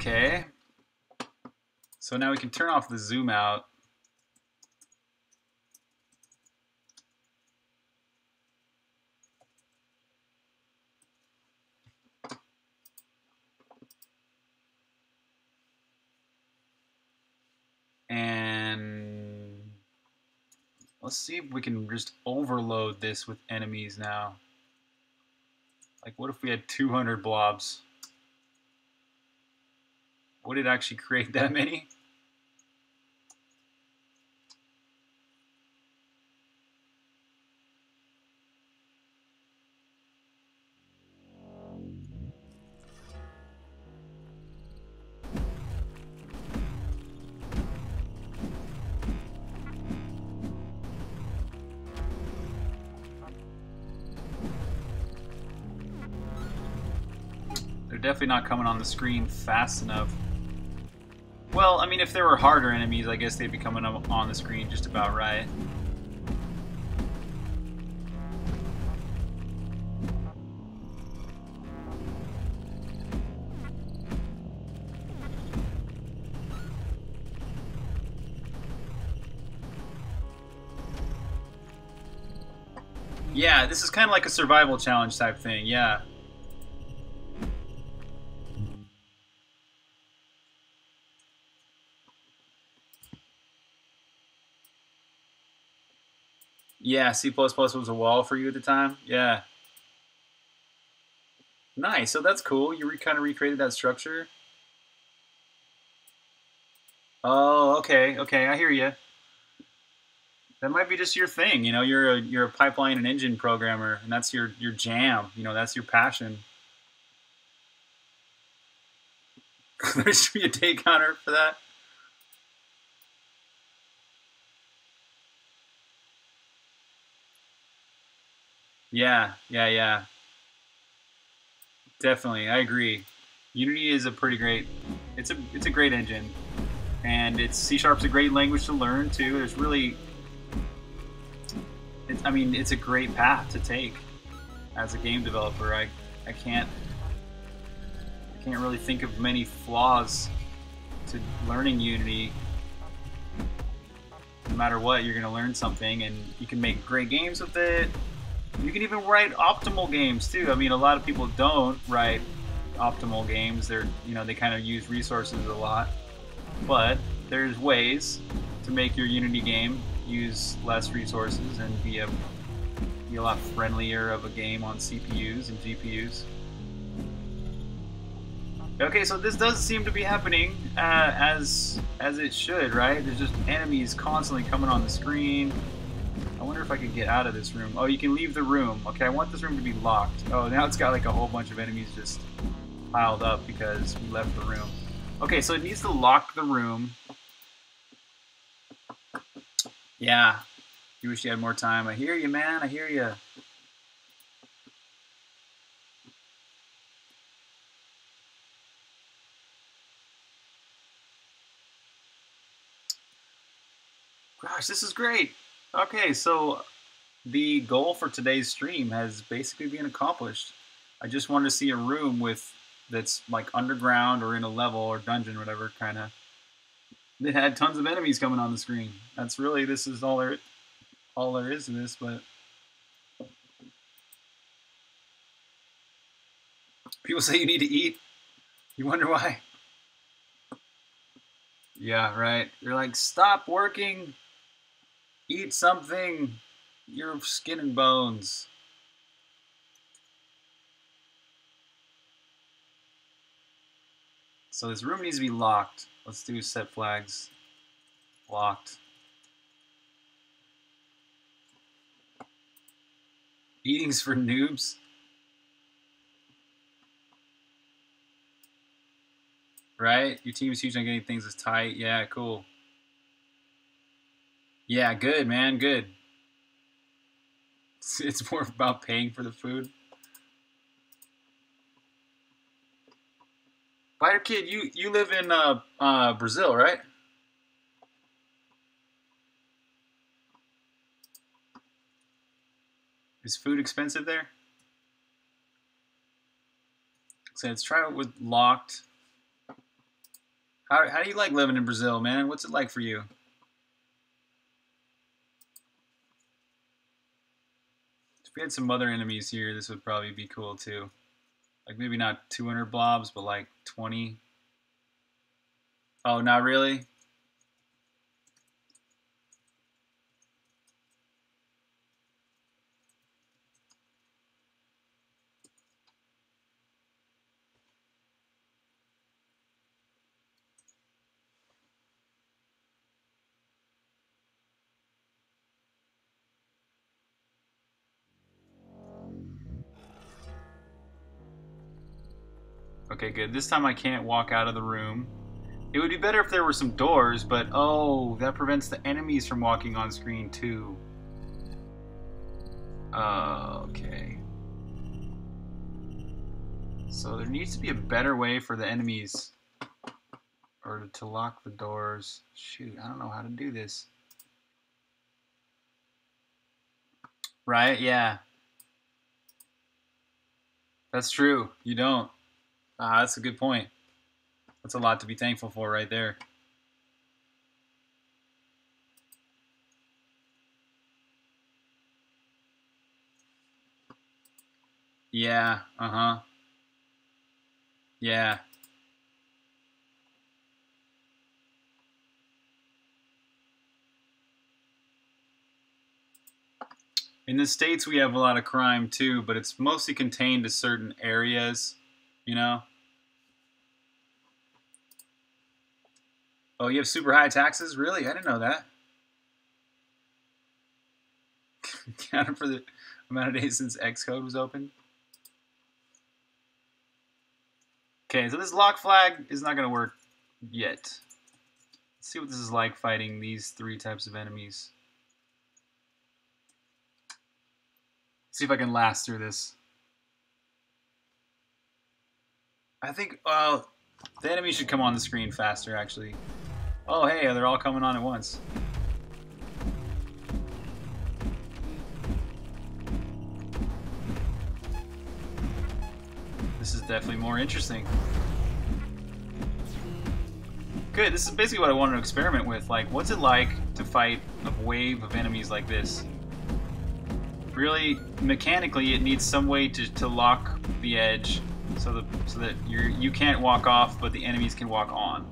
Okay. So now we can turn off the zoom out. And Let's see if we can just overload this with enemies now. Like, what if we had 200 blobs? Would it actually create that many? They're definitely not coming on the screen fast enough. Well, I mean, if there were harder enemies, I guess they'd be coming up on the screen just about right. Yeah, this is kind of like a survival challenge type thing, yeah. Yeah, C++ was a wall for you at the time? Yeah. Nice. So that's cool. You kind of recreated that structure. Oh, okay. Okay, I hear you. That might be just your thing. You know, you're a you're a pipeline and engine programmer, and that's your your jam. You know, that's your passion. there should be a take counter for that. Yeah, yeah, yeah. Definitely, I agree. Unity is a pretty great. It's a it's a great engine, and it's C Sharp's a great language to learn too. There's really, it's, I mean, it's a great path to take as a game developer. I I can't I can't really think of many flaws to learning Unity. No matter what, you're gonna learn something, and you can make great games with it you can even write optimal games too. I mean, a lot of people don't write optimal games. They're, you know, they kind of use resources a lot. But there's ways to make your Unity game use less resources and be a be a lot friendlier of a game on CPUs and GPUs. Okay, so this does seem to be happening uh, as as it should, right? There's just enemies constantly coming on the screen. I wonder if I could get out of this room. Oh, you can leave the room. Okay, I want this room to be locked. Oh, now it's got like a whole bunch of enemies just piled up because we left the room. Okay, so it needs to lock the room. Yeah. You wish you had more time. I hear you, man. I hear you. Gosh, this is great. Okay, so the goal for today's stream has basically been accomplished. I just wanted to see a room with that's like underground or in a level or dungeon, whatever kind of. It had tons of enemies coming on the screen. That's really this is all there, all there is to this. But people say you need to eat. You wonder why? Yeah, right. They're like, stop working Eat something. Your skin and bones. So this room needs to be locked. Let's do set flags. Locked. Eating's for noobs. Right? Your team's huge on getting things as tight. Yeah, cool. Yeah, good, man, good. It's, it's more about paying for the food. Fighter Kid, you, you live in uh, uh, Brazil, right? Is food expensive there? So let's try it with locked. How, how do you like living in Brazil, man? What's it like for you? We had some other enemies here, this would probably be cool too. Like maybe not 200 blobs, but like 20. Oh, not really? Good. This time I can't walk out of the room. It would be better if there were some doors, but oh, that prevents the enemies from walking on screen too. Uh, okay. So there needs to be a better way for the enemies or to lock the doors. Shoot, I don't know how to do this. Right? Yeah. That's true. You don't. Ah, that's a good point. That's a lot to be thankful for right there. Yeah, uh-huh. Yeah. In the States, we have a lot of crime too, but it's mostly contained to certain areas, you know? Oh, you have super high taxes? Really? I didn't know that. Counted for the amount of days since Xcode was open. Okay, so this lock flag is not going to work yet. Let's see what this is like fighting these three types of enemies. Let's see if I can last through this. I think, well, the enemy should come on the screen faster, actually. Oh, hey, they're all coming on at once. This is definitely more interesting. Good, this is basically what I wanted to experiment with. Like, what's it like to fight a wave of enemies like this? Really, mechanically, it needs some way to, to lock the edge so, the, so that you you can't walk off, but the enemies can walk on.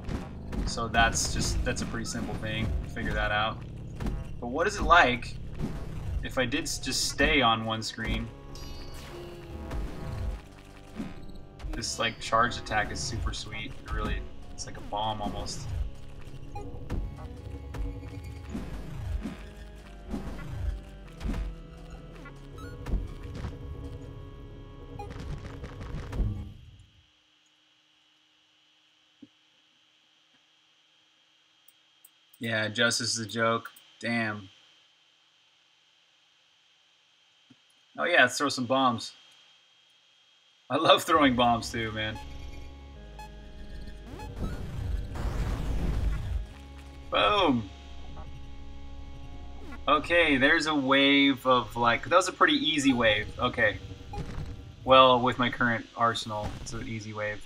So that's just, that's a pretty simple thing. Figure that out. But what is it like if I did just stay on one screen? This like charge attack is super sweet. It really, it's like a bomb almost. Yeah, justice is a joke. Damn. Oh yeah, let's throw some bombs. I love throwing bombs too, man. Boom! Okay, there's a wave of like, that was a pretty easy wave. Okay. Well, with my current arsenal, it's an easy wave.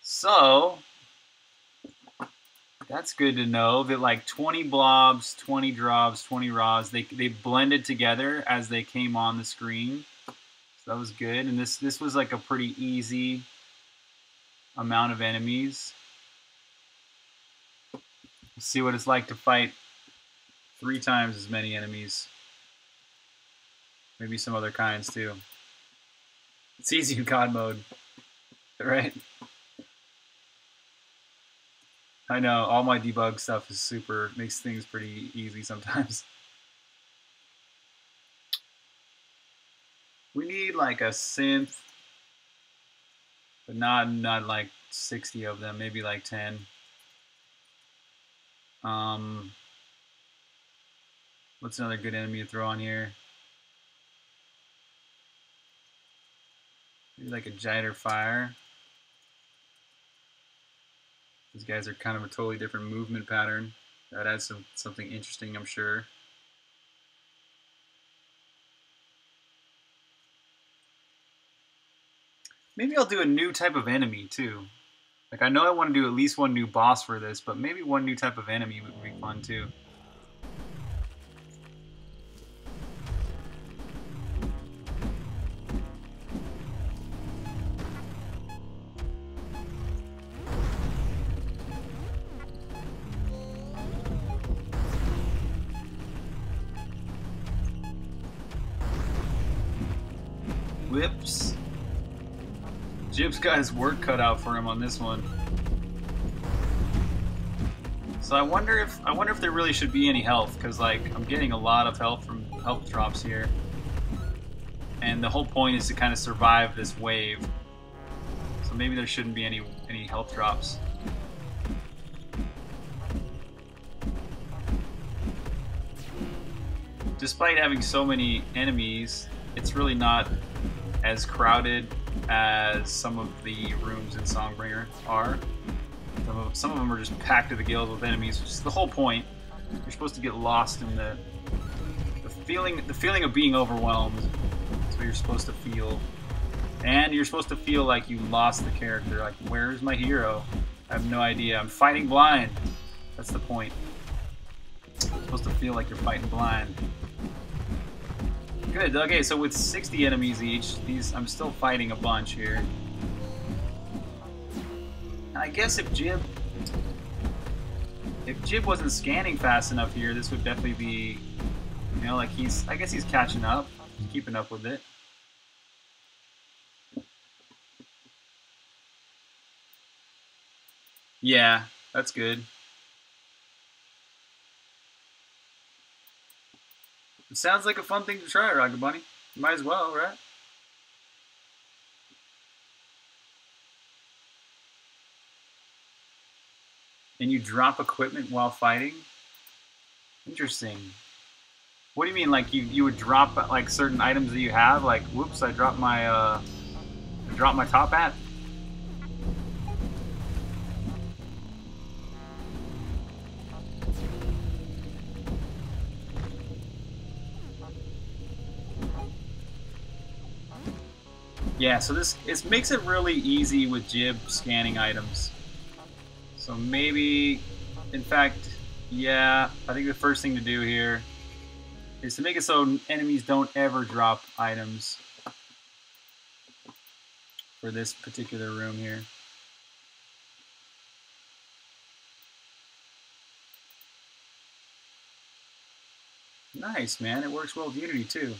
So, that's good to know that like 20 blobs, 20 drops, 20 raws, they, they blended together as they came on the screen. So that was good. And this, this was like a pretty easy amount of enemies. Let's see what it's like to fight three times as many enemies. Maybe some other kinds too. It's easy in COD mode, right? I know all my debug stuff is super makes things pretty easy sometimes. We need like a synth, but not not like 60 of them, maybe like 10. Um, what's another good enemy to throw on here? Maybe like a Jiter Fire. These guys are kind of a totally different movement pattern. That adds some something interesting, I'm sure. Maybe I'll do a new type of enemy too. Like I know I want to do at least one new boss for this, but maybe one new type of enemy would be fun too. Got his work cut out for him on this one. So I wonder if I wonder if there really should be any health, because like I'm getting a lot of health from health drops here. And the whole point is to kind of survive this wave. So maybe there shouldn't be any any health drops. Despite having so many enemies, it's really not as crowded as some of the rooms in Songbringer are. Some of, some of them are just packed to the gills with enemies, which is the whole point. You're supposed to get lost in the the feeling the feeling of being overwhelmed. That's what you're supposed to feel. And you're supposed to feel like you lost the character. Like, where's my hero? I have no idea. I'm fighting blind. That's the point. You're supposed to feel like you're fighting blind. Good. Okay, so with 60 enemies each, these I'm still fighting a bunch here. I guess if Jib if Jib wasn't scanning fast enough here, this would definitely be you know, like he's I guess he's catching up, keeping up with it. Yeah, that's good. It sounds like a fun thing to try, Rocket Bunny. You Might as well, right? And you drop equipment while fighting? Interesting. What do you mean, like you, you would drop like certain items that you have? Like, whoops, I dropped my uh, I dropped my top hat. Yeah, so this it makes it really easy with Jib scanning items. So maybe, in fact, yeah, I think the first thing to do here is to make it so enemies don't ever drop items for this particular room here. Nice, man. It works well with Unity, too.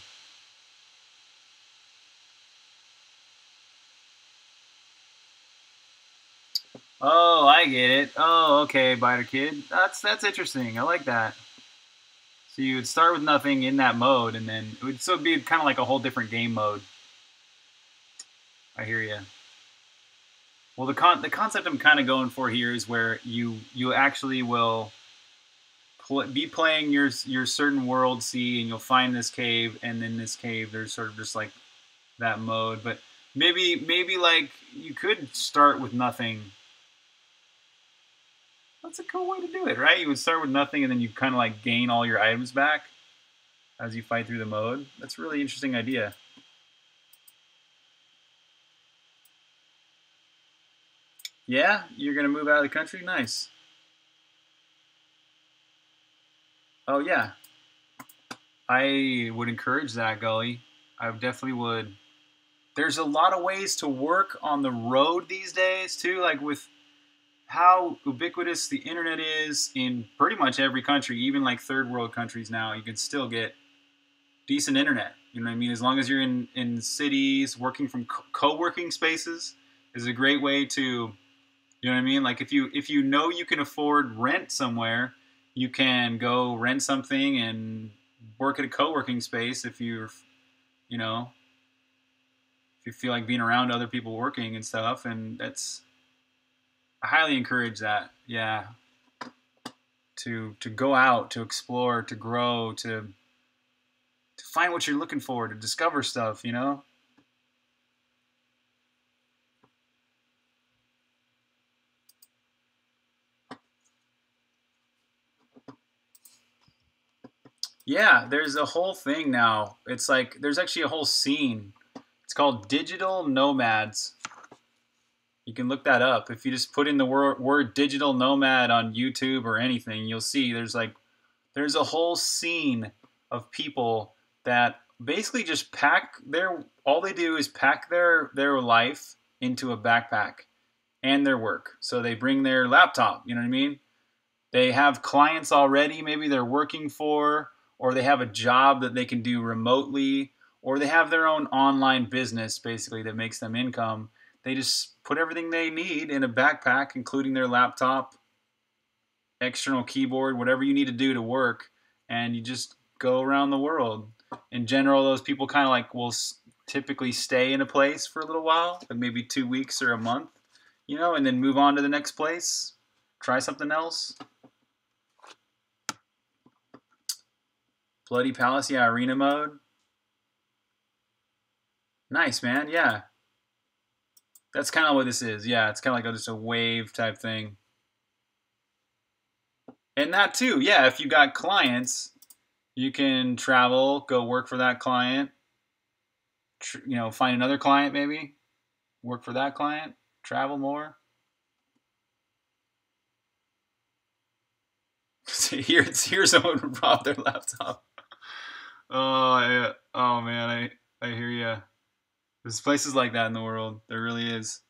Oh, I get it. Oh, okay, Biter Kid. That's that's interesting. I like that. So you would start with nothing in that mode, and then it would so be kind of like a whole different game mode. I hear you. Well, the con the concept I'm kind of going for here is where you you actually will pl be playing your your certain world, see, and you'll find this cave, and in this cave there's sort of just like that mode. But maybe maybe like you could start with nothing that's a cool way to do it, right? You would start with nothing and then you kind of like gain all your items back as you fight through the mode. That's a really interesting idea. Yeah, you're going to move out of the country? Nice. Oh, yeah. I would encourage that, Gully. I definitely would. There's a lot of ways to work on the road these days, too, like with how ubiquitous the internet is in pretty much every country, even like third world countries now, you can still get decent internet. You know what I mean? As long as you're in, in cities, working from co working spaces is a great way to, you know what I mean? Like if you if you know you can afford rent somewhere, you can go rent something and work at a co working space if you're, you know, if you feel like being around other people working and stuff, and that's I highly encourage that. Yeah. To to go out, to explore, to grow, to to find what you're looking for, to discover stuff, you know? Yeah, there's a whole thing now. It's like there's actually a whole scene. It's called Digital Nomads. You can look that up. If you just put in the word, word digital nomad on YouTube or anything, you'll see there's like there's a whole scene of people that basically just pack their all they do is pack their their life into a backpack and their work. So they bring their laptop, you know what I mean? They have clients already, maybe they're working for or they have a job that they can do remotely or they have their own online business basically that makes them income they just put everything they need in a backpack, including their laptop, external keyboard, whatever you need to do to work, and you just go around the world. In general, those people kind of like will typically stay in a place for a little while, like maybe two weeks or a month, you know, and then move on to the next place, try something else. Bloody Palace, yeah, arena mode. Nice, man, yeah. That's kind of what this is. Yeah, it's kind of like a, just a wave type thing. And that too, yeah, if you got clients, you can travel, go work for that client, you know, find another client maybe, work for that client, travel more. Here, here's someone robbed their laptop. Oh, I, oh man, I, I hear you. There's places like that in the world. There really is.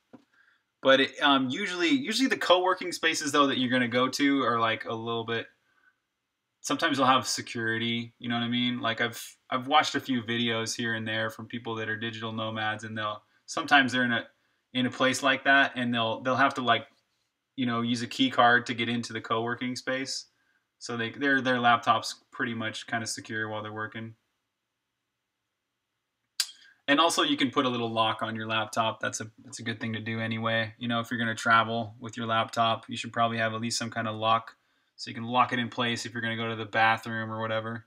But it, um, usually, usually the co-working spaces though that you're gonna go to are like a little bit. Sometimes they'll have security. You know what I mean? Like I've I've watched a few videos here and there from people that are digital nomads, and they'll sometimes they're in a in a place like that, and they'll they'll have to like, you know, use a key card to get into the co-working space. So they their their laptops pretty much kind of secure while they're working. And also, you can put a little lock on your laptop. That's a that's a good thing to do anyway. You know, if you're going to travel with your laptop, you should probably have at least some kind of lock, so you can lock it in place if you're going to go to the bathroom or whatever.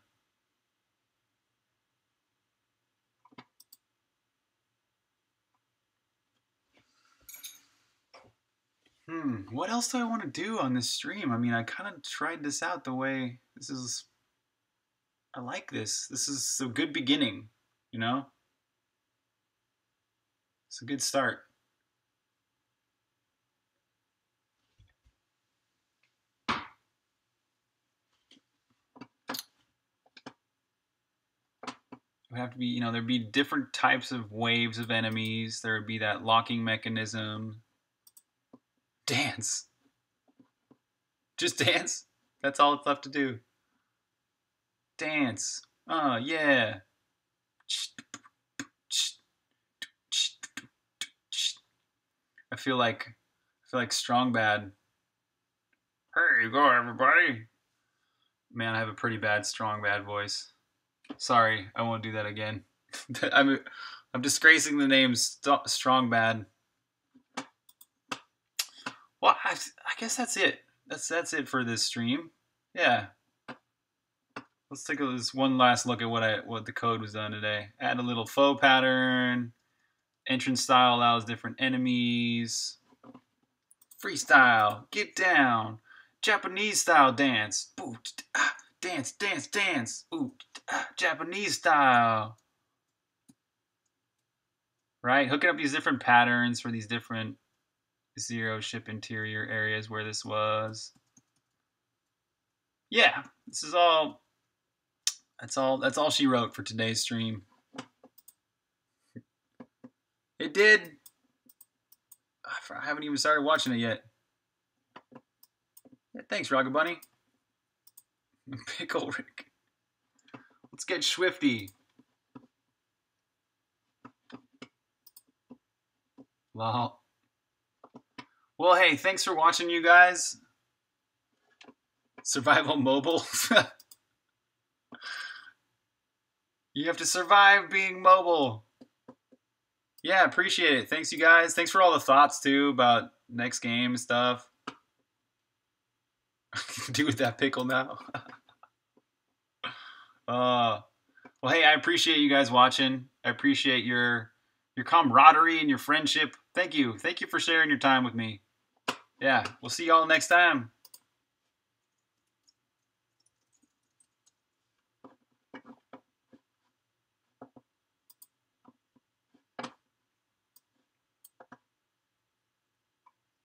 Hmm, what else do I want to do on this stream? I mean, I kind of tried this out the way this is. I like this. This is a good beginning, you know? It's a good start. would have to be, you know, there'd be different types of waves of enemies. There would be that locking mechanism. Dance. Just dance. That's all it's left to do. Dance. Oh, yeah. I feel like I feel like strong bad. Here you go, everybody. Man, I have a pretty bad strong bad voice. Sorry, I won't do that again. I'm I'm disgracing the name St- strong bad. Well, I, I guess that's it. That's that's it for this stream. Yeah. Let's take a, this one last look at what I what the code was done today. Add a little foe pattern. Entrance style allows different enemies. Freestyle, get down. Japanese style dance. Ooh, ah, dance, dance, dance. Ooh, ah, Japanese style. Right? Hooking up these different patterns for these different zero ship interior areas where this was. Yeah, this is all that's all that's all she wrote for today's stream. It did. I haven't even started watching it yet. Yeah, thanks, Rocket Bunny. Pickle Rick. Let's get Swifty. Well, well, hey, thanks for watching, you guys. Survival mobile. you have to survive being mobile yeah, appreciate it. Thanks, you guys. Thanks for all the thoughts too about next game stuff. do with that pickle now. uh, well, hey, I appreciate you guys watching. I appreciate your your camaraderie and your friendship. Thank you. Thank you for sharing your time with me. Yeah, we'll see y'all next time.